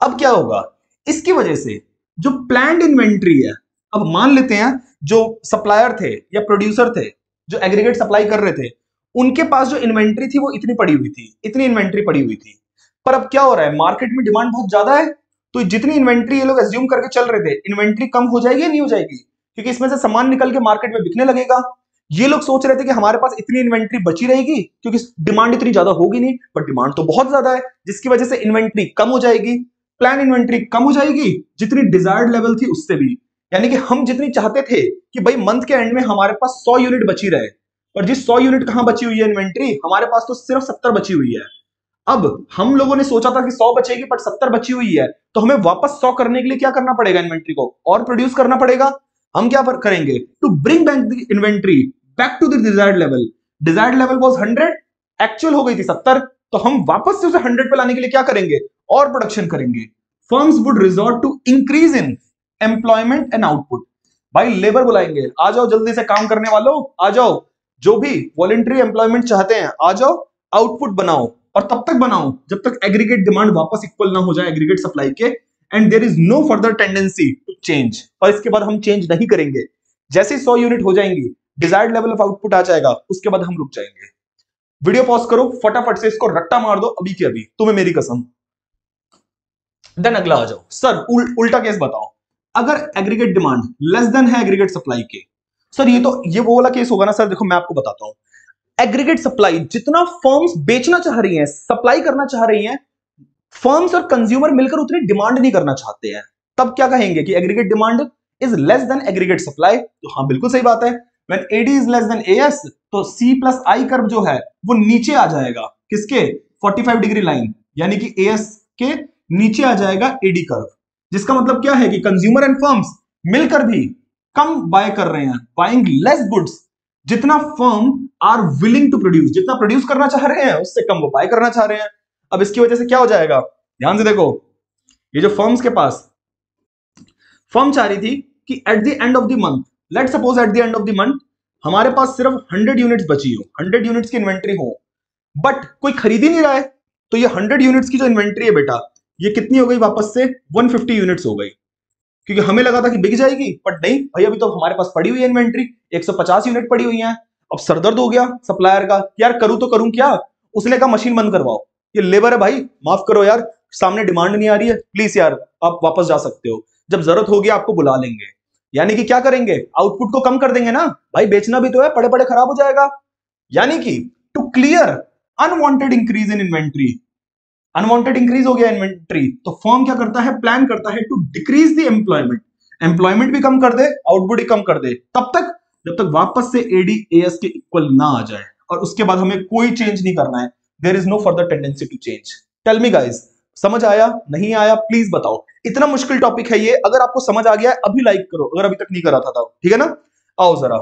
अब क्या होगा? इसकी वजह से जो प्लान इन्वेंट्री है, अब मान लेते हैं जो सप्लायर थे या प्रोड्यूसर थे, जो एग्रीगेट सप्लाई कर रहे थे, उनके पास जो इन्वेंट्री थी वो इतनी पड़ी हुई थी, इतनी इन्वेंट्री पड़ी हुई थी। पर अब क्या हो रहा है? मार्केट में डिमांड बहुत ज़्यादा है तो जितनी इन्वेंट्री ये लोग एज्यूम करके चल रहे थे इन्वेंट्री कम हो जाएगी या नहीं हो जाएगी? क्योंकि इसमें से सामान निकल के मार्केट में बिकने लगेगा। ये लोग सोच रहे थे कि हमारे पास इतनी इन्वेंट्री बची रहेगी, क्योंकि डिमांड इतनी ज़्यादा होगी नहीं बट डिमांड तो बहुत ज़्यादा है, जिसकी वजह से इन्वेंट्री कम हो जाएगी। प्लान इन्वेंट्री कम हो जाएगी, जितनी डिजायर्ड लेवल थी उससे भी। यानी कि हम जितनी चाहते थे कि भाई मंथ के एंड में हमारे पास 100 यूनिट बची रहे। और जिस 100 यूनिट कहाँ बची हुई है इन्वेंट्री हमारे पास तो सिर्फ़ 70 बची हुई है। अब हम लोगों ने सोचा था कि 100 बचेगी बट 70 बची हुई है। तो हमें वापस 100 करने के लिए क्या करना पड़ेगा इन्वेंट्री को? और प्रोड्यूस करना पड़ेगा? हम क्या करेंगे? To bring back the inventory back to the desired level desired level was hundred actual हो गई थी 70 तो हम वापस से उसे 100 पे लाने के लिए क्या करेंगे? और प्रोडक्शन करेंगे। Firms would resort to increase in employment and output भाई लेबर बुलाएँगे। आ जाओ, जल्दी से काम करने वालों, आ जाओ। जो भी वॉलेंट्री एम्प्लॉयमेंट चाहते हैं, आ जाओ आउटपुट बनाओ और तब तक बनाओ जब तक एग्रीगेट डिमांड वापस इक्वल ना हो जाए एग्रीगेट सप्लाई के। And there is no further tendency to change और इसके बाद हम चेंज नहीं करेंगे। जैसे सौ यूनिट हो जाएँगी डिजायर्ड लेवल ऑफ़ आउटपुट आ जाएगा, उसके बाद हम रुक जाएँगे। वीडियो पॉज करो, फटाफट से इसको रट्टा मार दो अभी के अभी। तुम्हें मेरी कसम। देन अगला आ जाओ। सर उल, उल्टा केस बताओ। अगर एग्रीगेट डिमांड लेस देन है एग्रीगेट सप्लाई के सर ये तो ये वो वाला केस होगा ना सर देखो मैं आपको बताता हूँ। एग्रीगेट सप्लाई जितना फर्म्स बेचना चाह रही हैं सप्लाई करना चाह रही हैं फर्म्स और कंज्यूमर मिलकर उतनी डिमांड नहीं करना चाहते हैं। तब क्या कहेंगे कि aggregate demand is less than aggregate supply तो हाँ बिल्कुल सही बात है। When AD is less than AS तो C plus I कर्व जो है वो नीचे आ जाएगा। किसके? 45 डिग्री लाइन यानी कि AS के नीचे आ जाएगा AD कर्व जिसका मतलब क्या है कि कंज्यूमर एंड फर्म्स मिलकर भी कम बाय कर रहे हैं बाइंग लेस गुड्स जितना firm are willing to produce जितना प्रोड्यूस करना चाह रहे हैं, उससे कम वो बाय करना चाह रहे हैं। अब इसकी वजह से क्या हो जाएगा? ध्यान से देखो, ये जो फर्म्स के पास फर्म चाह रही थी कि at the end of the month let suppose at the end of the month हमारे पास सिर्फ़ 100 यूनिट्स बची हो 100 यूनिट्स की इन्वेंट्री हो बट कोई खरीद ही नहीं रहा है तो ये 100 यूनिट्स की जो इन्वेंट्री है बेटा ये कितनी हो गई वापस से? 150 यूनिट्स हो गई। क्योंकि हमें लगा था कि बिक जाएगी बट नहीं। भाई, अभी तो हमारे पास पड़ी हुई है इन्वेंट्री 150 यूनिट पड़ी हुई है। अब सरदर्द हो गया सप्लायर का। यार, करूँ तो करूँ क्या? उसने कहा, मशीन बंद करवाओ। ये लेबर है भाई, माफ़ करो यार। सामने डिमांड नहीं आ रही है। प्लीज़ यार, आप वापस जा सकते हो। जब ज़रूरत होगी, आपको बुला लेंगे। यानी कि क्या करेंगे? आउटपुट को कम कर देंगे ना? भाई, बेचना भी तो है पड़े पड़े खराब हो जाएगा। यानी कि to clear unwanted increase in inventory unwanted increase हो गया इन्वेंट्री तो फॉर्म क्या करता है? प्लान करता है to decrease the employment employment भी कम कर दे आउटपुट ही कम कर दे। तब तक, जब तक वापस से एडी एस के इक्वल ना आ जाए, और उसके बाद हमें कोई चेंज नहीं करना है there is no further tendency to change tell me guys समझ आया? नहीं आया? प्लीज़ बताओ। इतना मुश्किल टॉपिक है ये, अगर आपको समझ आ गया है अभी लाइक करो, अगर अभी तक नहीं करा था ठीक है ना? आओ जरा।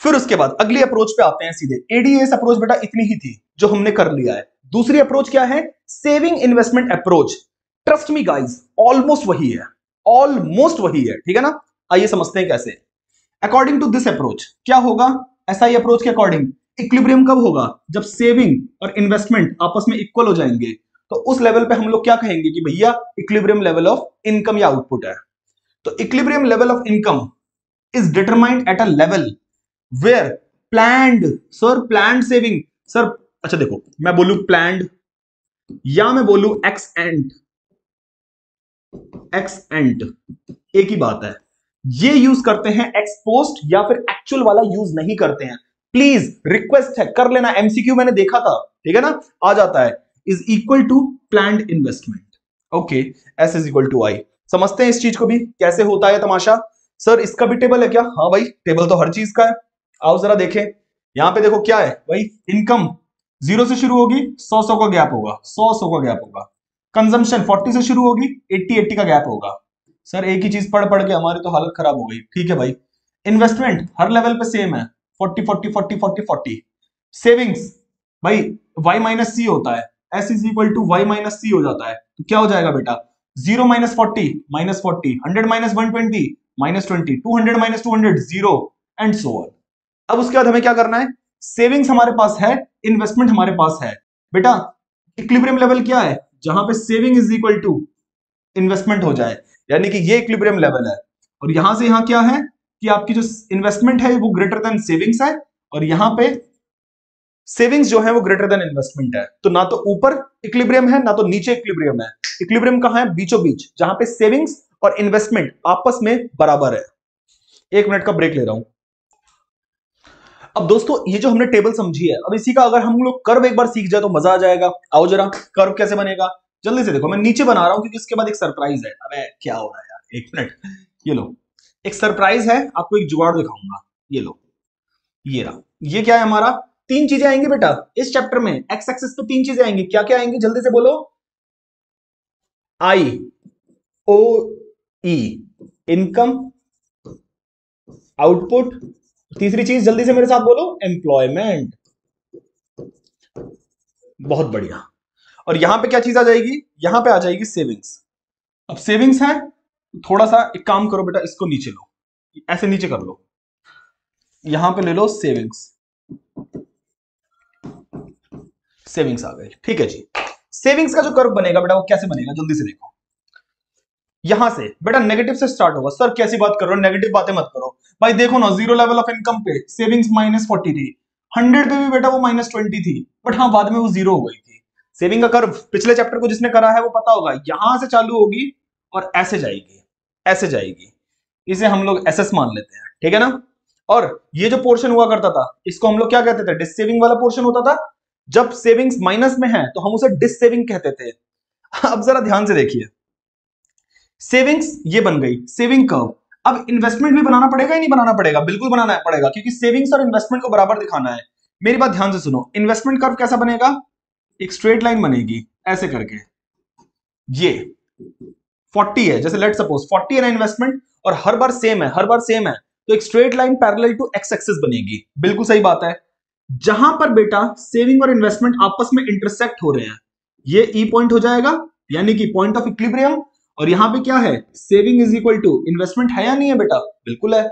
फिर उसके बाद, अगली अप्रोच पे आते हैं सीधे। एडीएस अप्रोच बेटा इतनी ही थी, जो हमने कर लिया है। दूसरी अप्रोच क्या है? Saving investment approach trust me guys almost वही है. ऑलमोस्ट वही है, ठीक है ना? आइए समझते हैं कैसे. अकॉर्डिंग टू दिस अप्रोच क्या होगा? ऐसा ही अप्रोच के अकॉर्डिंग इक्विलिब्रियम कब होगा? जब सेविंग और इन्वेस्टमेंट आपस में इक्वल हो जाएँगे. तो उस लेवल पे हम लोग क्या कहेंगे कि भैया इक्विलिब्रियम लेवल ऑफ़ इनकम या आउटपुट है. तो equilibrium level of income is determined at a level where planned sir planned saving sir अच्छा देखो, मैं बोलू प्लैंड या मैं बोलू एक्स एंड एक्स एंड एक ही बात है। ये यूज़ करते हैं एक्सपोस्ट या फिर एक्चुअल वाला यूज़ नहीं करते हैं। प्लीज़ रिक्वेस्ट है, कर लेना एमसीक्यू मैंने देखा था, ठीक है ना? आ जाता है। Is equal to plan investment okay S is equal to I समझते हैं इस चीज़ को भी? कैसे होता है तमाशा? सर इसका भी टेबल है क्या? हाँ भाई टेबल तो हर चीज़ का है। आओ जरा देखें। यहाँ पे देखो क्या है? भाई इनकम ज़ीरो से शुरू होगी, सौ सौ का गैप होगा, सौ सौ का गैप होगा। कंजम्पशन फोर्टी से शुरू होगी एट्टी एट्टी का गैप होगा। सर, एक ही चीज़ पढ़ पढ़ के हमारी तो हालत खराब हो गई। ठीक है भाई। इन्वेस्टमेंट हर लेवल पे सेम है। Forty forty forty forty forty savings भाई वाई माइनस सी होता है। S is equal to Y minus C हो जाता है। तो क्या हो जाएगा बेटा? Zero minus forty minus forty hundred minus one twenty minus twenty two hundred minus two hundred zero and so on अब उसके बाद हमें क्या करना है? सेविंग्स हमारे पास है, इन्वेस्टमेंट हमारे पास है। बेटा इक्लिब्रियम लेवल क्या है? जहाँ पे saving is equal to investment हो जाए। यानी कि ये इक्विलिब्रियम लेवल है। और यहाँ से यहाँ क्या है? कि आपकी जो इन्वेस्टमेंट है, वो ग्रेटर देन सेविंग्स है। और यहाँ पे सेविंग्स जो है, वो ग्रेटर देन इन्वेस्टमेंट है। तो ना तो ऊपर इक्लिब्रियम है, ना तो नीचे इक्लिब्रियम है। इक्लिब्रियम कहाँ है? बीचों बीच जहाँ पे सेविंग्स और इन्वेस्टमेंट आपस में बराबर है। एक मिनट का ब्रेक ले रहा हूँ। अब दोस्तों, ये जो हमने टेबल समझी है, अब इसी का अगर हम लोग कर्व एक बार सीख जाए तो मज़ा आ जाएगा। आओ जरा कर्व कैसे बनेगा? जल्दी से देखो, मैं नीचे बना रहा हूँ क्योंकि इसके बाद एक सरप्राइज़ है। अबे, क्या हो रहा है यार? एक मिनट ये लो। एक सरप्राइज़ है, आपको एक जुगाड़ दिखाऊँगा। ये लो। ये रहा। ये क्या है हमारा? तीन चीज़ें आएँगी बेटा। इस चैप्टर में एक्स एक्सिस पे तीन चीज़ें आएँगी। क्या क्या आएँगी? जल्दी से बोलो। आई ओ ई इनकम आउटपुट तीसरी चीज़ जल्दी से मेरे साथ बोलो एम्प्लॉयमेंट बहुत बढ़िया। और यहाँ पे क्या चीज़ आ जाएगी? यहाँ पे आ जाएगी सेविंग्स अब सेविंग्स है थोड़ा सा एक काम करो बेटा, इसको नीचे लो। ऐसे नीचे कर लो। यहाँ पे ले लो सेविंग्स सेविंग्स आ गए। ठीक है जी। सेविंग्स का जो कर्व बनेगा बेटा, वो कैसे बनेगा? जल्दी से देखो। यहाँ से, बेटा नेगेटिव से स्टार्ट होगा। सर कैसी बात कर रहे हो? नेगेटिव बातें मत करो। भाई, देखो ना ज़ीरो लेवल ऑफ़ इनकम पे सेविंग्स माइनस फोर्टी थी। हंड्रेड पे भी बेटा वो माइनस ट्वेंटी थी बट हाँ बाद में वो ज़ीरो हो गई थी। सेविंग का कर्व पिछले चैप्टर को जिसने करा है, वो पता होगा, यहाँ से चालू होगी और ऐसे जाएगी ऐसे जाएगी। इसे हम लोग एस मान लेते हैं, ठीक है ना? और ये जो पोर्शन हुआ करता था, इसको हम लोग क्या कहते थे? डिस सेविंग वाला पोर्शन होता था। जब सेविंग्स माइनस में है तो हम उसे डिस सेविंग कहते थे। अब जरा ध्यान से देखिए। सेविंग्स ये बन गई सेविंग कर्व अब इन्वेस्टमेंट भी बनाना पड़ेगा या नहीं बनाना पड़ेगा? बिल्कुल बनाना पड़ेगा, क्योंकि सेविंग्स और इन्वेस्टमेंट को बराबर दिखाना है। मेरी बात ध्यान से सुनो इन्वेस्टमेंट कर्व कैसा बनेगा? एक स्ट्रेट लाइन बनेगी, ऐसे करके। ये 40 है, जैसे लेट सपोज़ 40 है ना इन्वेस्टमेंट और हर बार सेम है, हर बार सेम है तो एक straight line parallel to X axis बनेगी। बिल्कुल सही बात है। जहाँ पर बेटा सेविंग और इन्वेस्टमेंट आपस में इंटरसेक्ट हो रहे हैं, ये ई e पॉइंट हो जाएगा, यानी कि पॉइंट ऑफ़ इक्विलिब्रियम और यहाँ पे क्या है? Saving is equal to investment है या नहीं है बेटा? बिल्कुल है।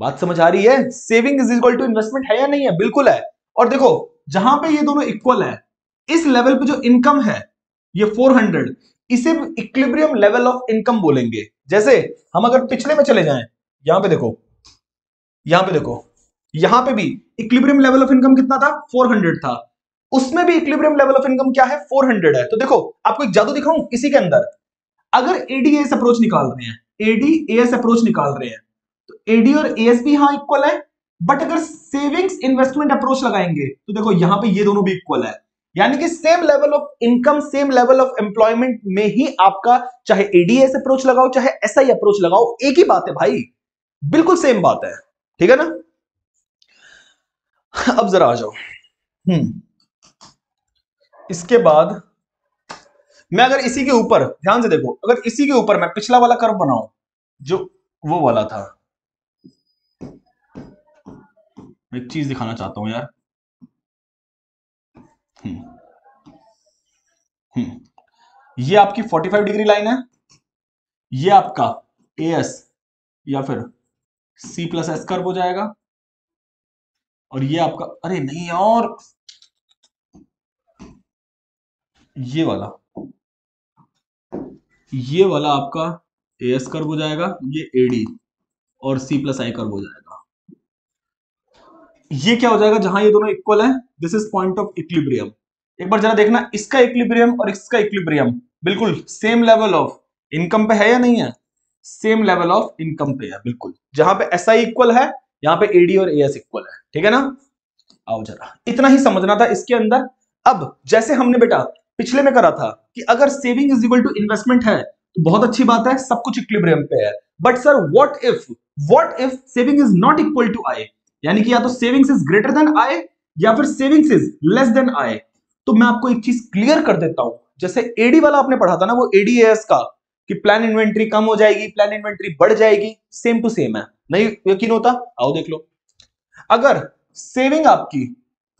बात समझ आ रही है? Saving is equal to investment है या नहीं है? बिल्कुल है। और देखो, जहाँ पे ये दोनों इक्वल है, इस लेवल पे जो इनकम है, ये 400 इसे इक्विलिब्रियम लेवल ऑफ़ इनकम बोलेंगे। जैसे, हम अगर पिछले में चले जाएँ, यहाँ पे देखो, यहाँ पे देखो, यहाँ पे भी इक्विलिब्रियम लेवल ऑफ़ इनकम कितना था? 400 था। उसमें भी इक्विलिब्रियम लेवल ऑफ़ इनकम क्या है? 400 है। तो देखो, आपको एक जादू दिखाऊँ? इसी के अंदर। अगर एडीएस अप्रोच निकाल रहे हैं एडीएस अप्रोच निकाल रहे हैं तो एडी और एएस भी यहाँ इक्वल है बट अगर सेविंग्स इन्वेस्टमेंट अप्रोच लगाएँगे तो देखो यहाँ पे ये दोनों भी इक्वल है। यानी कि same level of income same level of employment में ही आपका चाहे एडीएस अप्रोच लगाओ, चाहे एसआई अप्रोच लगाओ, एक ही बात है भाई। बिल्कुल सेम बात है। ठीक है ना? अब जरा आ जाओ। हम्म। इसके बाद मैं अगर इसी के ऊपर, ध्यान से देखो, अगर इसी के ऊपर मैं पिछला वाला कर्व बनाऊ, जो वो वाला था। एक चीज़ दिखाना चाहता हूँ यार। हम्म हम्म। ये आपकी 45 डिग्री लाइन है, ये आपका ए एस या फिर सी प्लस एस कर्व हो जाएगा, और ये आपका, अरे नहीं और ये वाला ये वाला आपका ए एस कर्व हो जाएगा, ये एडी और सी प्लस आई कर्व हो जाएगा। ये क्या हो जाएगा, जहाँ ये दोनों इक्वल है this is point of equilibrium एक बार जरा देखना, इसका इक्विलिब्रियम और इसका इक्विलिब्रियम बिल्कुल सेम लेवल ऑफ़ इनकम पे है या नहीं है? सेम लेवल ऑफ़ इनकम पे है, बिल्कुल। जहाँ पे एस आई इक्वल है, यहाँ पे एडी और एस इक्वल है। ठीक है ना? आओ जरा। इतना ही समझना था इसके अंदर। अब, जैसे हमने, बेटा पिछले में करा था कि अगर saving is equal to investment है तो बहुत अच्छी बात है, सब कुछ इक्विलिब्रियम पे है। But sir what if what if saving is not equal to I यानी कि या तो savings is greater than I या फिर savings is less than I तो मैं आपको एक चीज़ क्लियर कर देता हूँ। जैसे एडी वाला आपने पढ़ा था ना, वो एडीएस का, कि प्लान इन्वेंट्री कम हो जाएगी प्लान इन्वेंट्री बढ़ जाएगी सेम टू सेम है। नहीं, यकीन होता? आओ देख लो। अगर सेविंग आपकी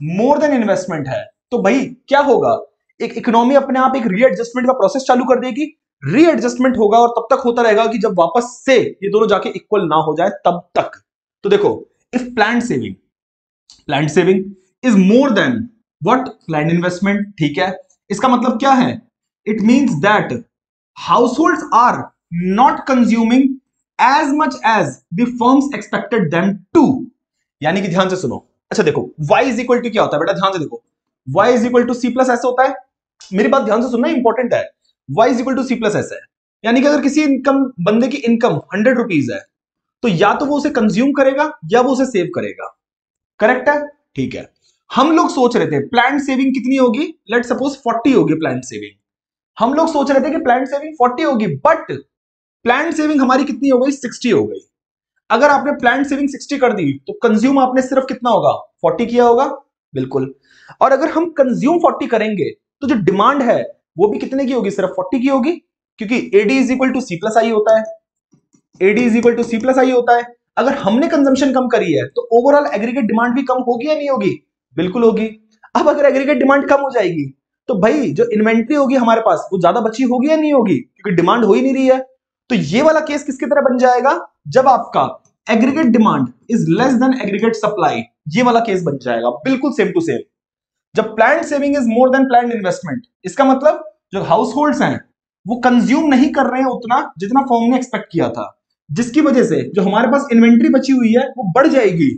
मोर देन इन्वेस्टमेंट है तो भाई, क्या होगा? एक इकोनॉमी अपने आप एक रीएडजस्टमेंट का प्रोसेस चालू कर देगी। रीएडजस्टमेंट होगा और तब तक होता रहेगा कि जब वापस से ये दोनों जाके इक्वल ना हो जाए, तब तक। तो देखो if plan saving plan saving is more than what plan investment ठीक है? इसका मतलब क्या है? It means that household are not consuming as much as the firms expected them to यानी कि ध्यान से सुनो। अच्छा देखो, y इज़ इक्वल टू क्या होता है? बेटा ध्यान से देखो। y is equal to C plus S होता है। मेरी बात ध्यान से सुनना इंपॉर्टेंट है। Y is equal to C plus S है। यानी कि अगर किसी इनकम बंदे की इनकम हंड्रेड रुपीज़ है तो या तो वो उसे कंज्यूम करेगा, या वो उसे सेव करेगा। करेक्ट है? ठीक है। हम लोग सोच रहे थे प्लान सेविंग कितनी होगी? लेट सपोज़ 40 होगी प्लान सेविंग हम लोग सोच रहे थे कि प्लान सेविंग 40 होगी बट प्लान सेविंग हमारी कितनी हो गई? 60 हो गई। अगर आपने प्लान सेविंग 60 कर दी तो कंज्यूम आपने सिर्फ़ कितना होगा? 40 किया होगा? बिल्कुल। और अगर हम कंज्यूम 40 करेंगे तो जो डिमांड है, वो भी कितने की होगी? सिर्फ़ 40 की होगी? क्योंकि AD is equal to C plus I होता है। AD is equal to C plus I होता है। अगर हमने कंजम्पशन कम करी है तो ओवरऑल एग्रीगेट डिमांड भी कम होगी या नहीं होगी? बिल्कुल होगी। अब अगर एग्रीगेट डिमांड कम हो जाएगी तो भाई जो इन्वेंट्री होगी हमारे पास, वो ज़्यादा बची होगी या नहीं होगी? क्योंकि डिमांड हो ही नहीं रही है। तो ये वाला केस किसकी तरह बन जाएगा? जब आपका aggregate demand is less than aggregate supply ये वाला केस बन जाएगा। बिल्कुल सेम टू सेम जब plan saving is more than plan investment इसका मतलब जो हाउस होल्ड हैं, वो कंज्यूम नहीं कर रहे हैं उतना जितना फॉर्म ने एक्सपेक्ट किया था। जिसकी वजह से जो हमारे पास इन्वेंट्री बची हुई है, वो बढ़ जाएगी।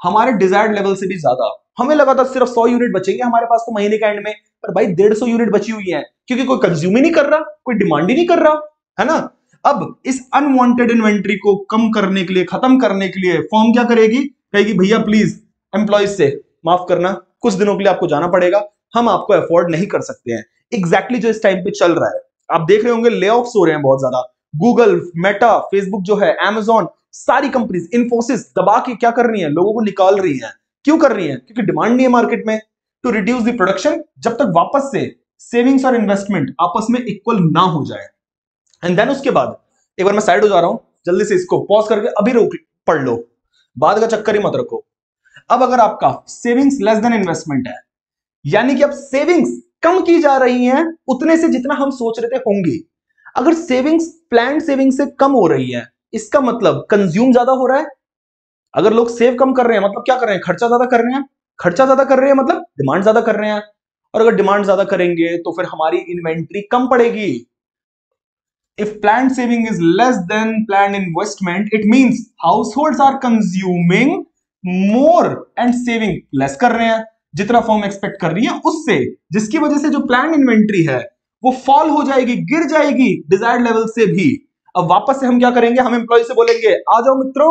हमारे डिजायर्ड लेवल से भी ज़्यादा। हमें लगा था सिर्फ़ सौ यूनिट बचेंगे हमारे पास तो महीने के एंड में, पर भाई डेढ़ सौ यूनिट बची हुई है, क्योंकि कोई कंज्यूम ही नहीं कर रहा, कोई डिमांड ही नहीं कर रहा, है ना? अब इस अनवांटेड इन्वेंट्री को कम करने के लिए, खत्म करने के लिए फॉर्म क्या करेगी? कहेगी, भैया प्लीज़ एम्प्लॉयज़ से माफ़ करना कुछ दिनों के लिए आपको जाना पड़ेगा। हम आपको अफोर्ड नहीं कर सकते हैं। एग्जैक्टली exactly जो इस टाइम पे चल रहा है। आप देख रहे होंगे ले हो रहे हैं बहुत ज़्यादा। गूगल मेटा फेसबुक जो है एमेजॉन सारी कंपनीज़ इन्फोसिस दबा के क्या कर रही है? लोगों को निकाल रही है। क्यों कर रही है? क्योंकि डिमांड नहीं है मार्केट में। टू रिड्यूस द प्रोडक्शन जब तक वापस से सेविंग्स और इन्वेस्टमेंट आपस में इक्वल ना हो जाए। एंड देन उसके बाद, एक बार मैं साइड हो जा रहा हूँ, जल्दी से इसको पॉज करके अभी रोक, पढ़ लो। बाद का चक्कर ही मत रखो। अब अगर आपका सेविंग्स लेस देन इन्वेस्टमेंट है, यानी कि अब सेविंग्स कम की जा रही हैं, उतने से जितना हम सोच रहे थे होंगी। अगर सेविंग्स प्लान सेविंग से कम हो रही है, इसका मतलब कंज्यूम ज़्यादा हो रहा है। अगर लोग सेव कम कर रहे हैं मतलब क्या कर रहे हैं? खर्चा ज़्यादा कर रहे हैं। खर्चा ज़्यादा कर रहे हैं मतलब डिमांड ज़्यादा कर रहे हैं। और अगर डिमांड ज़्यादा करेंगे तो फिर हमारी इन्वेंट्री कम पड़ेगी। If plan saving is less than plan investment it means households are consuming more and saving less कर रहे हैं, जितना फॉर्म एक्सपेक्ट कर रही है उससे, जिसकी वजह से जो प्लान इन्वेंट्री है, वो फॉल हो जाएगी, गिर जाएगी डिजायर्ड लेवल से भी। अब वापस से हम क्या करेंगे? हम एम्प्लॉय से बोलेंगे, आ जाओ मित्रों,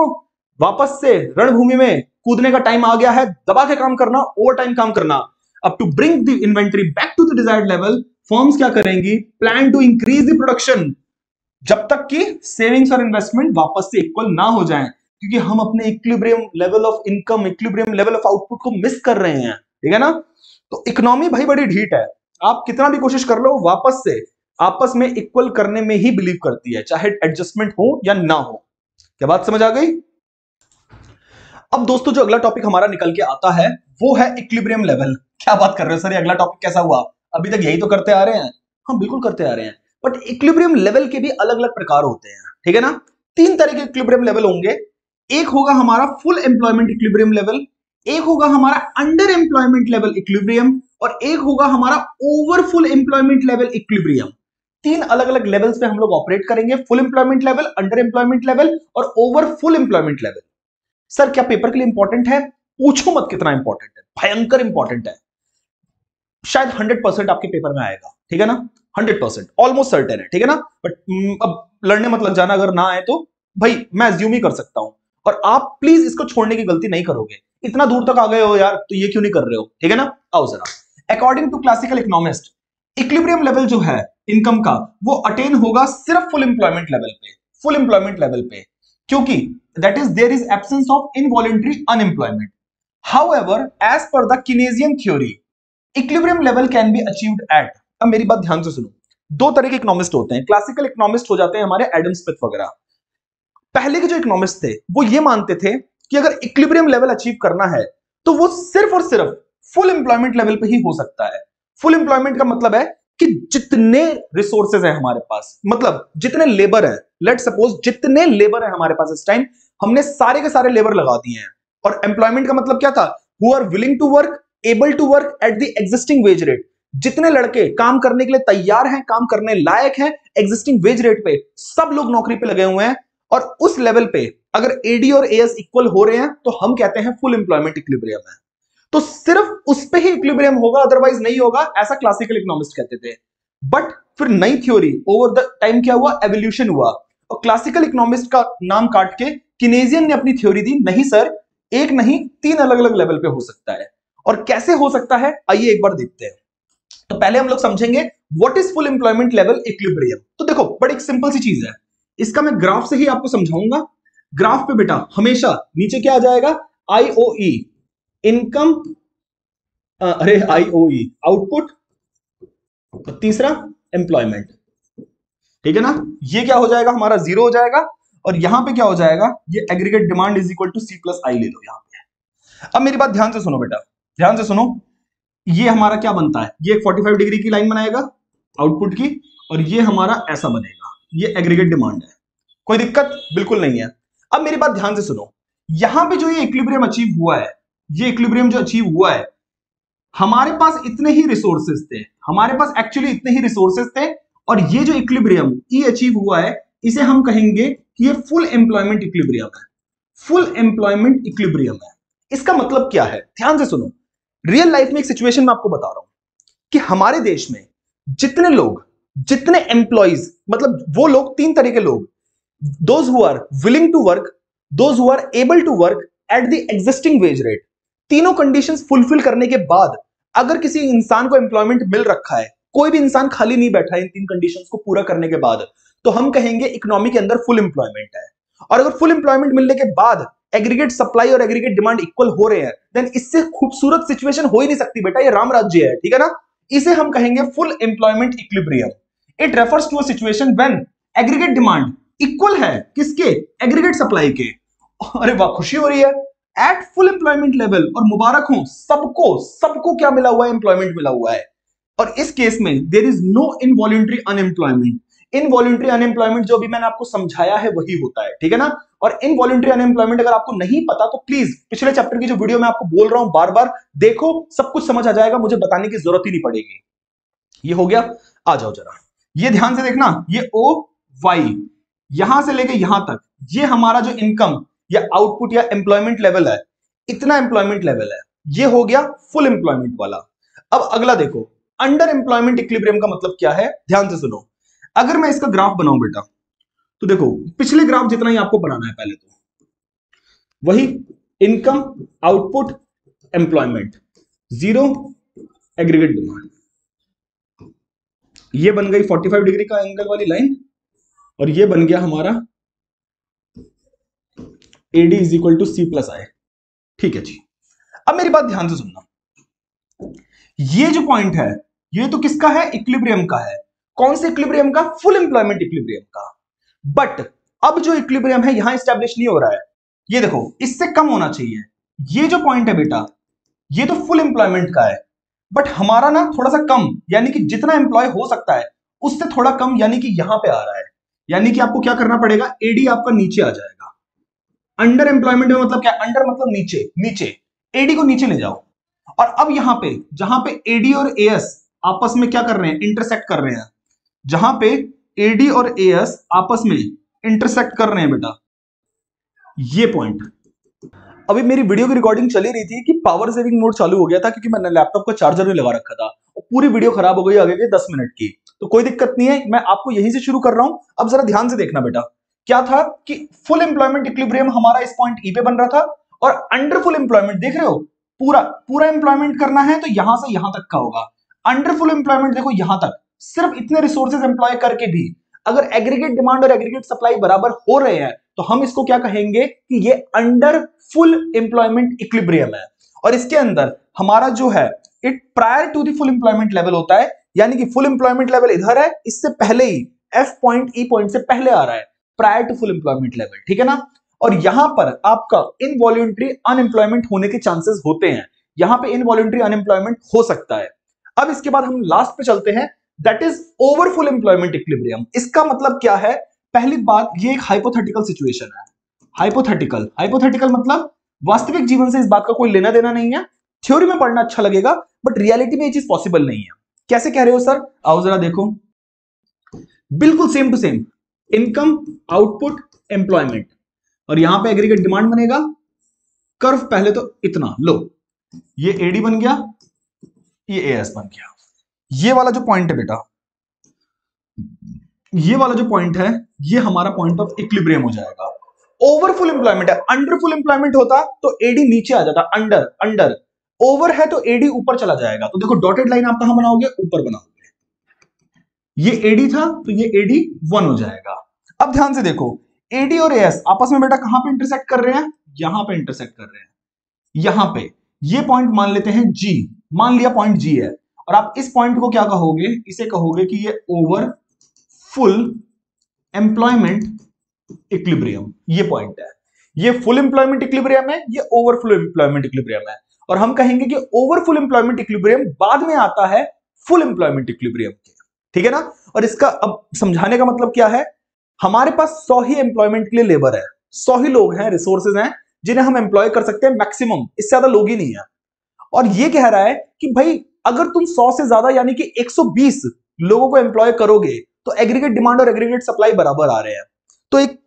वापस से रणभूमि में कूदने का टाइम आ गया है, दबा के काम करना ओवर टाइम काम करना। अब to bring the inventory back to the desired level firms क्या करेंगी? Plan to increase the production जब तक कि सेविंग्स और इन्वेस्टमेंट वापस से इक्वल ना हो जाए। क्योंकि हम अपने equilibrium level of income equilibrium level of output को मिस कर रहे हैं, ठीक है ना? तो इकोनॉमी भाई बड़ी ढीट है। आप कितना भी कोशिश कर लो, वापस से, आपस में इक्वल करने में ही बिलीव करती है, चाहे एडजस्टमेंट हो या ना हो। क्या बात समझ आ गई? अब दोस्तों, जो अगला टॉपिक हमारा निकल के आता है, वो है इक्विलिब्रियम लेवल क्या बात कर रहे हो सर अगला टॉपिक कैसा हुआ? अभी तक यही तो करते आ रहे हैं। हम बिल्कुल करते आ रहे हैं। बट इक्विलिब्रियम लेवल के भी अलग अलग प्रकार होते हैं, ठीक है ना? तीन तरह के इक्विलिब्रियम लेवल होंगे। एक होगा हमारा फुल एम्प्लॉयमेंट इक्विलिब्रियम लेवल एक होगा हमारा अंडर एम्प्लॉयमेंट लेवल इक्विलिब्रियम और एक होगा हमारा over full employment level equilibrium तीन अलग अलग लेवल्स पे हम लोग ऑपरेट करेंगे full employment level under employment level और over full employment level sir क्या पेपर के लिए इंपॉर्टेंट है? पूछो मत कितना इंपॉर्टेंट है। भयंकर इंपॉर्टेंट है। शायद हंड्रेड परसेंट आपके पेपर में आएगा ठीक है ना? हंड्रेड परसेंट ऑलमोस्ट सर्टेन है ठीक है ना? बट mm, अब लड़ने मत लग जाना अगर ना आए तो। भाई मैं एज्यूम ही कर सकता हूँ। और आप प्लीज़ इसको छोड़ने की गलती नहीं करोगे। इतना दूर तक आ गए हो यार तो ये क्यों नहीं कर रहे हो? ठीक है ना? आओ जरा। According to classical economist equilibrium level जो है इनकम का, वो अटेन होगा सिर्फ़ फुल एम्प्लॉयमेंट लेवल पे। फुल एम्प्लॉयमेंट लेवल पे। क्योंकि that is there is absence of involuntary unemployment however as per the Keynesian theory equilibrium level can be achieved at अब मेरी बात ध्यान से सुनो। दो तरह के इकोनॉमिस्ट होते हैं। क्लासिकल इकोनॉमिस्ट हो जाते हैं हमारे एडम स्मिथ वगैरह। पहले के जो इकोनॉमिस्ट थे, वो ये मानते थे कि अगर इक्विलिब्रियम लेवल अचीव करना है तो वो सिर्फ़ और सिर्फ़ फुल एम्प्लॉयमेंट लेवल पे ही हो सकता है। फुल एम्प्लॉयमेंट का मतलब है कि जितने रिसोर्सेज है हमारे पास मतलब जितने लेबर है लेट सपोज़ जितने लेबर है हमारे पास इस टाइम हमने सारे के सारे लेबर लगा दिए हैं। और एम्प्लॉयमेंट का मतलब क्या था? Who are willing to work able to work at the existing wage rate जितने लड़के काम करने के लिए तैयार हैं, काम करने लायक हैं एग्जिस्टिंग वेज रेट पे सब लोग नौकरी पे लगे हुए हैं और उस लेवल पे अगर एडी और एएस इक्वल हो रहे हैं तो हम कहते हैं फुल इंप्लॉयमेंट इक्विलिब्रियम है। तो सिर्फ़ उस पे ही इक्विलिब्रियम होगा अदरवाइज़ नहीं होगा, ऐसा क्लासिकल इकोनॉमिस्ट कहते थे। बट फिर नई थ्योरी ओवर द टाइम क्या हुआ? एवोल्यूशन हुआ। और क्लासिकल इकोनॉमिस्ट का नाम काट के किनेजियन ने अपनी थ्योरी दी, नहीं सर एक नहीं, तीन अलग अलग लेवल पे हो सकता है। और कैसे हो सकता है? आइए एक बार देखते हैं। तो पहले हम लोग समझेंगे what is full employment level equilibrium तो देखो, बड़ी सिंपल सी चीज़ है। इसका मैं ग्राफ से ही आपको समझाऊँगा। ग्राफ पे बेटा, हमेशा नीचे क्या आ जाएगा? आईओई इनकम अरे आईओई आउटपुट तीसरा एम्प्लॉयमेंट ठीक है ना? ये क्या हो जाएगा? हमारा ज़ीरो हो जाएगा, और यहाँ पे क्या हो जाएगा? ये aggregate demand is equal to C plus I ले लो यहाँ पे। अब मेरी बात ध्यान से सुनो बेटा, ध्यान से सुनो। ये हमारा क्या बनता है? ये 45 डिग्री की लाइन बनाएगा आउटपुट की, और ये हमारा ऐसा बनेगा। ये एग्रीगेट डिमांड है। कोई दिक्कत बिल्कुल नहीं है। अब मेरी बात ध्यान से सुनो। यहाँ पे जो ये इक्विलिब्रियम अचीव हुआ है, ये इक्विलिब्रियम जो अचीव हुआ है, हमारे पास इतने ही रिसोर्सेज थे। हमारे पास एक्चुअली इतने ही रिसोर्सेज थे और ये जो इक्विलिब्रियम ई अचीव हुआ है, इसे हम कहेंगे कि ये फुल एम्प्लॉयमेंट इक्विलिब्रियम है। फुल एम्प्लॉयमेंट इक्विलिब्रियम है। इसका मतलब क्या है? ध्यान से सुनो। रियल लाइफ में एक सिचुएशन में आपको बता रहा हूँ कि हमारे देश में जितने लोग जितने एम्प्लॉयज़ मतलब वो लोग, तीन तरह के लोग, those who are willing to work, those who are able to work at the existing wage rate. तीनों कंडीशंस फुलफिल करने के बाद, अगर किसी इंसान को एम्प्लॉयमेंट मिल रखा है, कोई भी इंसान खाली नहीं बैठा है इन तीन कंडीशंस को पूरा करने के बाद तो हम कहेंगे इकोनॉमी के अंदर फुल एम्प्लॉयमेंट है। और अगर फुल एम्प्लॉयमेंट मिलने के बाद एग्रीगेट सप्लाई और एग्रीगेट डिमांड इक्वल हो रहे हैं देन इससे खूबसूरत सिचुएशन हो ही नहीं सकती। बेटा, ये राम राज्य है, ठीक है ना? इसे हम कहेंगे full employment equilibrium it refers to a situation when aggregate demand equal है किसके? एग्रीगेट सप्लाई के। अरे वाह, खुशी हो रही है। एट फुल एम्प्लॉयमेंट लेवल और मुबारक हो, सबको सबको क्या मिला हुआ है? एम्प्लॉयमेंट मिला हुआ है। और इस केस में there is no involuntary unemployment involuntary unemployment जो भी मैंने आपको समझाया है, वही होता है, ठीक है ना? और इनवॉल्ट्री अनएम्प्लॉयमेंट अगर आपको नहीं पता तो प्लीज़ पिछले चैप्टर की जो वीडियो मैं आपको बोल रहा हूँ बार बार देखो, सब कुछ समझ आ जाएगा, मुझे बताने की ज़रूरत ही नहीं पड़ेगी। ये हो गया। आ जाओ जरा। ये ध्यान से देखना, ये ओ वाई यहाँ से लेके यहाँ तक, ये हमारा जो इनकम या आउटपुट या एम्प्लॉयमेंट लेवल है, इतना एम्प्लॉयमेंट लेवल है, ये हो गया फुल एम्प्लॉयमेंट वाला। अब अगला देखो अंडर एम्प्लॉयमेंट इक्विलिब्रियम का मतलब क्या है? ध्यान से सुनो, अगर मैं इसका ग्राफ बनाऊँ बेटा तो देखो, पिछले ग्राफ जितना ही आपको बनाना है पहले तो वही income output employment zero aggregate demand ये बन गई 45 डिग्री का एंगल वाली लाइन और ये बन गया हमारा AD is equal to C plus I ठीक है जी। अब मेरी बात ध्यान से सुनना। ये जो पॉइंट है, ये तो किसका है? इक्विलिब्रियम का है। कौन से इक्विलिब्रियम का? फुल एम्प्लॉयमेंट इक्विलिब्रियम का। बट अब जो इक्विलिब्रियम है, यहाँ स्टैब्लिश नहीं हो रहा है। ये देखो, इससे कम होना चाहिए। ये जो पॉइंट है बेटा, ये तो फुल एम्प्लॉयमेंट का है। बट हमारा ना थोड़ा सा कम, यानी कि जितना एम्प्लॉय हो सकता है, उससे थोड़ा कम यानी कि यहाँ पे आ रहा है। यानी कि आपको क्या करना पड़ेगा? एडी आपका नीचे आ जाएगा। अंडर एम्प्लॉयमेंट में मतलब क्या? अंडर मतलब नीचे नीचे। एडी को नीचे ले जाओ। और अब यहाँ पे, जहाँ पे एडी और एएस आपस में क्या कर रहे हैं? इंटरसेक्ट कर रहे हैं। जहाँ पे एडी और एएस आपस में इंटरसेक्ट कर रहे हैं बेटा। ये पॉइंट अभी मेरी वीडियो की रिकॉर्डिंग चली रही थी कि पावर सेविंग मोड चालू हो गया था क्योंकि मैंने लैपटॉप का चार्जर नहीं लगा रखा था और पूरी वीडियो खराब हो गई आगे के दस मिनट की। तो कोई दिक्कत नहीं है, मैं आपको यहीं से शुरू कर रहा हूँ। अब जरा ध्यान से देखना बेटा। क्या था कि फुल एम्प्लॉयमेंट इक्विलिब्रियम हमारा इस पॉइंट ई पे बन रहा था और अंडर फुल एम्प्लॉयमेंट देख रहे हो? पूरा पूरा एम्प्लॉयमेंट करना है तो यहाँ से यहाँ तक का होगा। अंडर फुल एम्प्लॉयमेंट देखो यहाँ तक। सिर्फ़ इतने रिसोर्सेज एम्प्लॉय करके भी अगर एग्रीगेट डिमांड और एग्रीगेट सप्लाई बराबर हो रहे हैं तो हम इसको क्या कहेंगे कि ये अंडर फुल एम्प्लॉयमेंट इक्विलिब्रियम है। और इसके अंदर हमारा जो है it prior to the full employment level होता है, यानी कि फुल एम्प्लॉयमेंट लेवल इधर है, इससे पहले ही एफ़ पॉइंट ई पॉइंट से पहले आ रहा है prior to full employment level ठीक है ना? और यहाँ पर आपका इनवॉल्यूंट्री अनएम्प्लॉयमेंट होने के चांसेस होते हैं। यहाँ पे इनवॉल्यूंट्री अनएम्प्लॉयमेंट हो सकता है। अब इसके बाद हम लास्ट पे चलते हैं that is over full employment equilibrium इसका मतलब क्या है? पहली बात, ये एक हाइपोथेटिकल सिचुएशन है। हाइपोथेटिकल हाइपोथेटिकल मतलब वास्तविक जीवन से इस बात का कोई लेना देना नहीं है। थ्योरी में पढ़ना अच्छा लगेगा बट रियलिटी में ये चीज़ पॉसिबल नहीं है। कैसे कह रहे हो सर आओ जरा देखो। बिल्कुल same to same income output employment और यहाँ पे एग्रीगेट डिमांड बनेगा। कर्व पहले तो इतना। लो। ये एडी बन गया। ये एएस बन गया। ये वाला जो पॉइंट है बेटा, ये वाला जो पॉइंट है ये हमारा पॉइंट ऑफ़ इक्लिब्रियम हो जाएगा। ओवर फुल एम्प्लॉयमेंट है अंडर फुल एम्प्लॉयमेंट होता तो एडी नीचे आ जाता अंडर अंडर ओवर है तो एडी ऊपर चला जाएगा। तो देखो डॉटेड लाइन आप कहाँ बनाओगे? ऊपर बनाओगे। ये एडी था तो ये एडी वन हो जाएगा। अब ध्यान से देखो एडी और एस आपस में बेटा कहाँ पे इंटरसेक्ट कर रहे हैं? यहाँ पे इंटरसेक्ट कर रहे हैं। यहाँ पे। ये पॉइंट मान लेते हैं जी मान लिया पॉइंट जी है। और आप इस पॉइंट को क्या कहोगे? इसे कहोगे कि ये ओवर फुल एम्प्लॉयमेंट इक्विलिब्रियम ये पॉइंट है। ये फुल एम्प्लॉयमेंट इक्विलिब्रियम है, ये ओवरफुल एम्प्लॉयमेंट इक्विलिब्रियम है। और हम कहेंगे कि ओवरफुल एम्प्लॉयमेंट इक्विलिब्रियम बाद में आता है फुल एम्प्लॉयमेंट इक्विलिब्रियम के। ठीक है ना? और इसका अब समझाने का मतलब क्या है? हमारे पास सौ ही एम्प्लॉयमेंट के लिए लेबर है। सौ ही लोग हैं रिसोर्सेज हैं, जिन्हें हम एम्प्लॉय कर सकते हैं मैक्सिमम इससे ज़्यादा लोग ही नहीं है। और ये कह रहा है कि भाई, अगर तुम सौ से ज़्यादा, यानी कि 120 लोगों को एम्प्लॉय करोगे तो एग्रीगेट डिमांड और एग्रीगेट सप्लाई बराबर आ रहे हैं। तो एक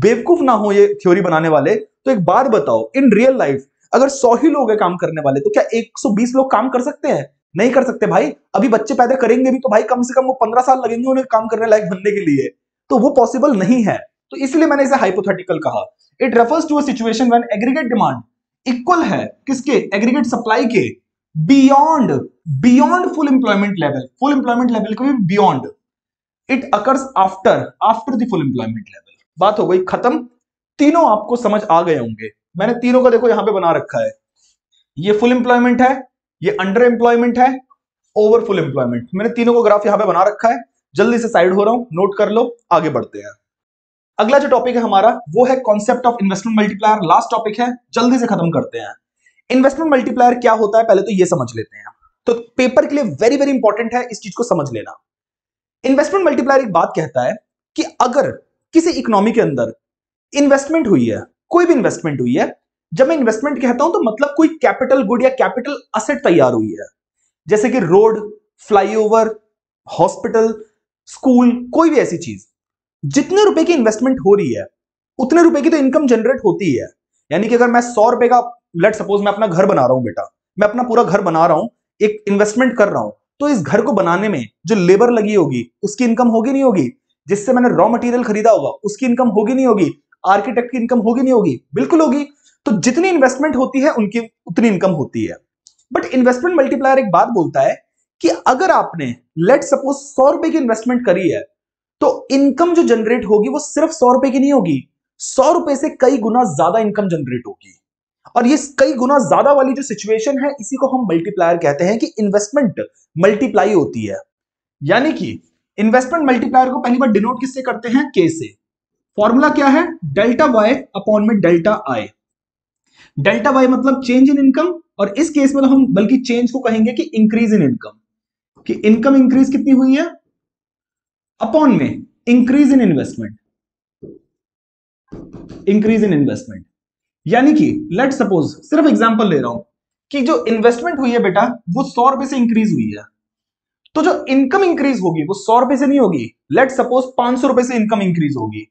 बेवकूफ़ ना हो ये थ्योरी बनाने वाले तो एक बात बताओ इन रियल लाइफ अगर सौ ही लोग हैं काम करने वाले तो क्या 120 लोग काम कर सकते हैं? नहीं कर सकते भाई। अभी बच्चे पैदा करेंगे भी तो भाई कम से कम वो पंद्रह साल लगेंगे उन्हें काम करने लायक बनने के लिए। तो वो पॉसिबल नहीं है। तो इसलिए मैंने इसे हाइपोथेटिकल कहा। It refers to situation when aggregate demand equal है किसके? एग्रीगेट सप्लाई के। Beyond beyond full employment level full employment level को भी beyond it occurs after after the full employment level बात हो गई, खत्म। तीनों आपको समझ आ गए होंगे। मैंने तीनों का देखो, यहाँ पे बना रखा है। ये फुल एम्प्लॉयमेंट है, ये अंडर एम्प्लॉयमेंट है ओवर फुल एम्प्लॉयमेंट मैंने तीनों को ग्राफ यहाँ पे बना रखा है। जल्दी से साइड हो रहा हूँ नोट कर लो, आगे बढ़ते हैं। अगला जो टॉपिक है हमारा, वो है concept of investment multiplier last topic है, जल्दी से खत्म करते हैं। इन्वेस्टमेंट मल्टीप्लायर क्या होता है? पहले तो ये समझ लेते हैं। तो पेपर के लिए वेरी वेरी इंपॉर्टेंट है, इस चीज़ को समझ लेना। इन्वेस्टमेंट मल्टीप्लायर एक बात कहता है कि अगर किसी इकोनॉमी के अंदर इन्वेस्टमेंट हुई है, कोई भी इन्वेस्टमेंट हुई है, जब मैं इन्वेस्टमेंट कहता हूँ तो मतलब कोई कैपिटल गुड या कैपिटल असेट तैयार हुई है। जैसे कि रोड, फ्लाईओवर, हॉस्पिटल, स्कूल, कोई भी ऐसी चीज़। जितने रुपए की इन्वेस्टमेंट हो रही है, उतने रुपए की तो इनकम जनरेट होती है। यानी कि अगर मैं सौ रुपए का, लेट सपोज़ मैं अपना घर बना रहा हूँ बेटा, मैं अपना पूरा घर बना रहा हूँ, एक इन्वेस्टमेंट कर रहा हूँ तो इस घर को बनाने में जो लेबर लगी होगी, उसकी इनकम होगी नहीं होगी। जिससे मैंने रॉ मटेरियल खरीदा होगा, उसकी इनकम होगी नहीं होगी। आर्किटेक्ट की इनकम होगी नहीं होगी। बिल्कुल होगी। तो जितनी इन्वेस्टमेंट होती है, उनकी उतनी इनकम होती है। बट इन्वेस्टमेंट मल्टीप्लायर एक बात बोलता है कि अगर आपने लेट सपोज़ सौ रुपए की इन्वेस्टमेंट करी है तो इनकम जो जनरेट होगी, वो सिर्फ़ सौ रुपए की नहीं होगी। सौ रुपए से कई गुना ज़्यादा इनकम जनरेट होगी। और ये कई गुना ज़्यादा वाली जो सिचुएशन है, इसी को हम मल्टीप्लायर कहते हैं कि इन्वेस्टमेंट मल्टीप्लाई होती है। यानी कि इन्वेस्टमेंट मल्टीप्लायर को पहली बार डिनोट किससे करते हैं? के से। फॉर्मूला क्या है? डेल्टा वाई अपॉन में डेल्टा आई डेल्टा वाई मतलब चेंज इन इनकम और इस केस में तो हम बल्कि चेंज को कहेंगे कि इंक्रीज इन इनकम कि इनकम इंक्रीज कितनी हुई है? अपॉन में increase in investment increase in investment यानी कि लेट सपोज़ सिर्फ़ एग्ज़ाम्पल ले रहा हूँ, कि जो इन्वेस्टमेंट हुई है बेटा, वो सौ रुपए से इंक्रीज हुई है। तो जो इनकम इंक्रीज होगी, वो सौ रुपए से नहीं होगी। लेट सपोज़ पाँच सौ रुपए से इनकम इंक्रीज होगी।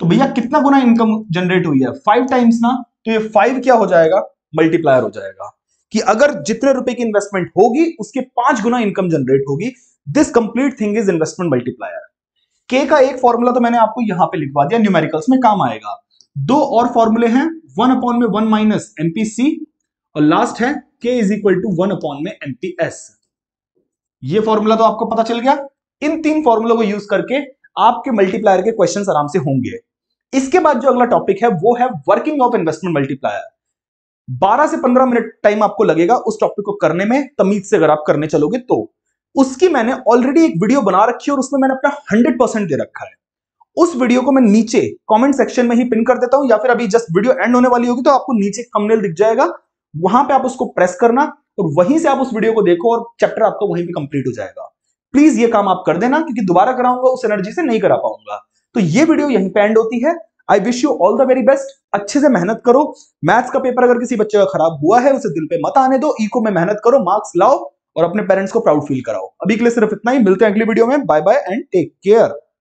तो भैया, कितना गुना इनकम जनरेट हुई है? फाइव टाइम्स ना? तो ये फाइव क्या हो जाएगा? मल्टीप्लायर हो जाएगा। कि अगर जितने रुपए की इन्वेस्टमेंट होगी, उसके पाँच गुना इनकम जनरेट होगी। This complete thing is investment multiplier के का एक फॉर्मूला तो मैंने आपको यहाँ पे लिखवा दिया न्यूमेरिकल्स में काम आएगा। दो और फॉर्मूले हैं वन अपॉन में वन माइनस एमपीसी और लास्ट है K is equal to one upon में एमपीएस ये फॉर्मूला तो आपको पता चल गया। इन तीन फॉर्मूलों को यूज़ करके आपके मल्टीप्लायर के क्वेश्चन आराम से होंगे। इसके बाद जो अगला टॉपिक है, वो है वर्किंग ऑफ़ इन्वेस्टमेंट मल्टीप्लायर 12 से 15 मिनट टाइम आपको लगेगा उस टॉपिक को करने में, तमीज से अगर आप करने चलोगे तो। उसकी मैंने ऑलरेडी एक वीडियो बना रखी है और उसमें मैंने अपना 100 परसेंट दे रखा है। उस वीडियो को मैं नीचे कमेंट सेक्शन में ही पिन कर देता हूँ, या फिर अभी जस्ट वीडियो एंड होने वाली होगी तो आपको नीचे थंबनेल दिख जाएगा। वहाँ पे आप उसको प्रेस करना और वहीं से आप उस वीडियो को देखो और चैप्टर आपका वहीं पे कंप्लीट हो जाएगा। प्लीज़ ये काम आप कर देना, क्योंकि दोबारा कराऊँगा, उस एनर्जी से नहीं करा पाऊँगा। तो ये वीडियो यहीं पे एंड होती है। I wish you all the very best अच्छे से मेहनत करो। मैथ्स का पेपर अगर किसी बच्चे का खराब हुआ है, उसे दिल पे मत आने दो। इको में मेहनत करो मार्क्स लाओ और अपने पेरेंट्स को प्राउड फील कराओ। अभी के लिए सिर्फ़ इतना ही। मिलते हैं अगली वीडियो में। Bye bye and take care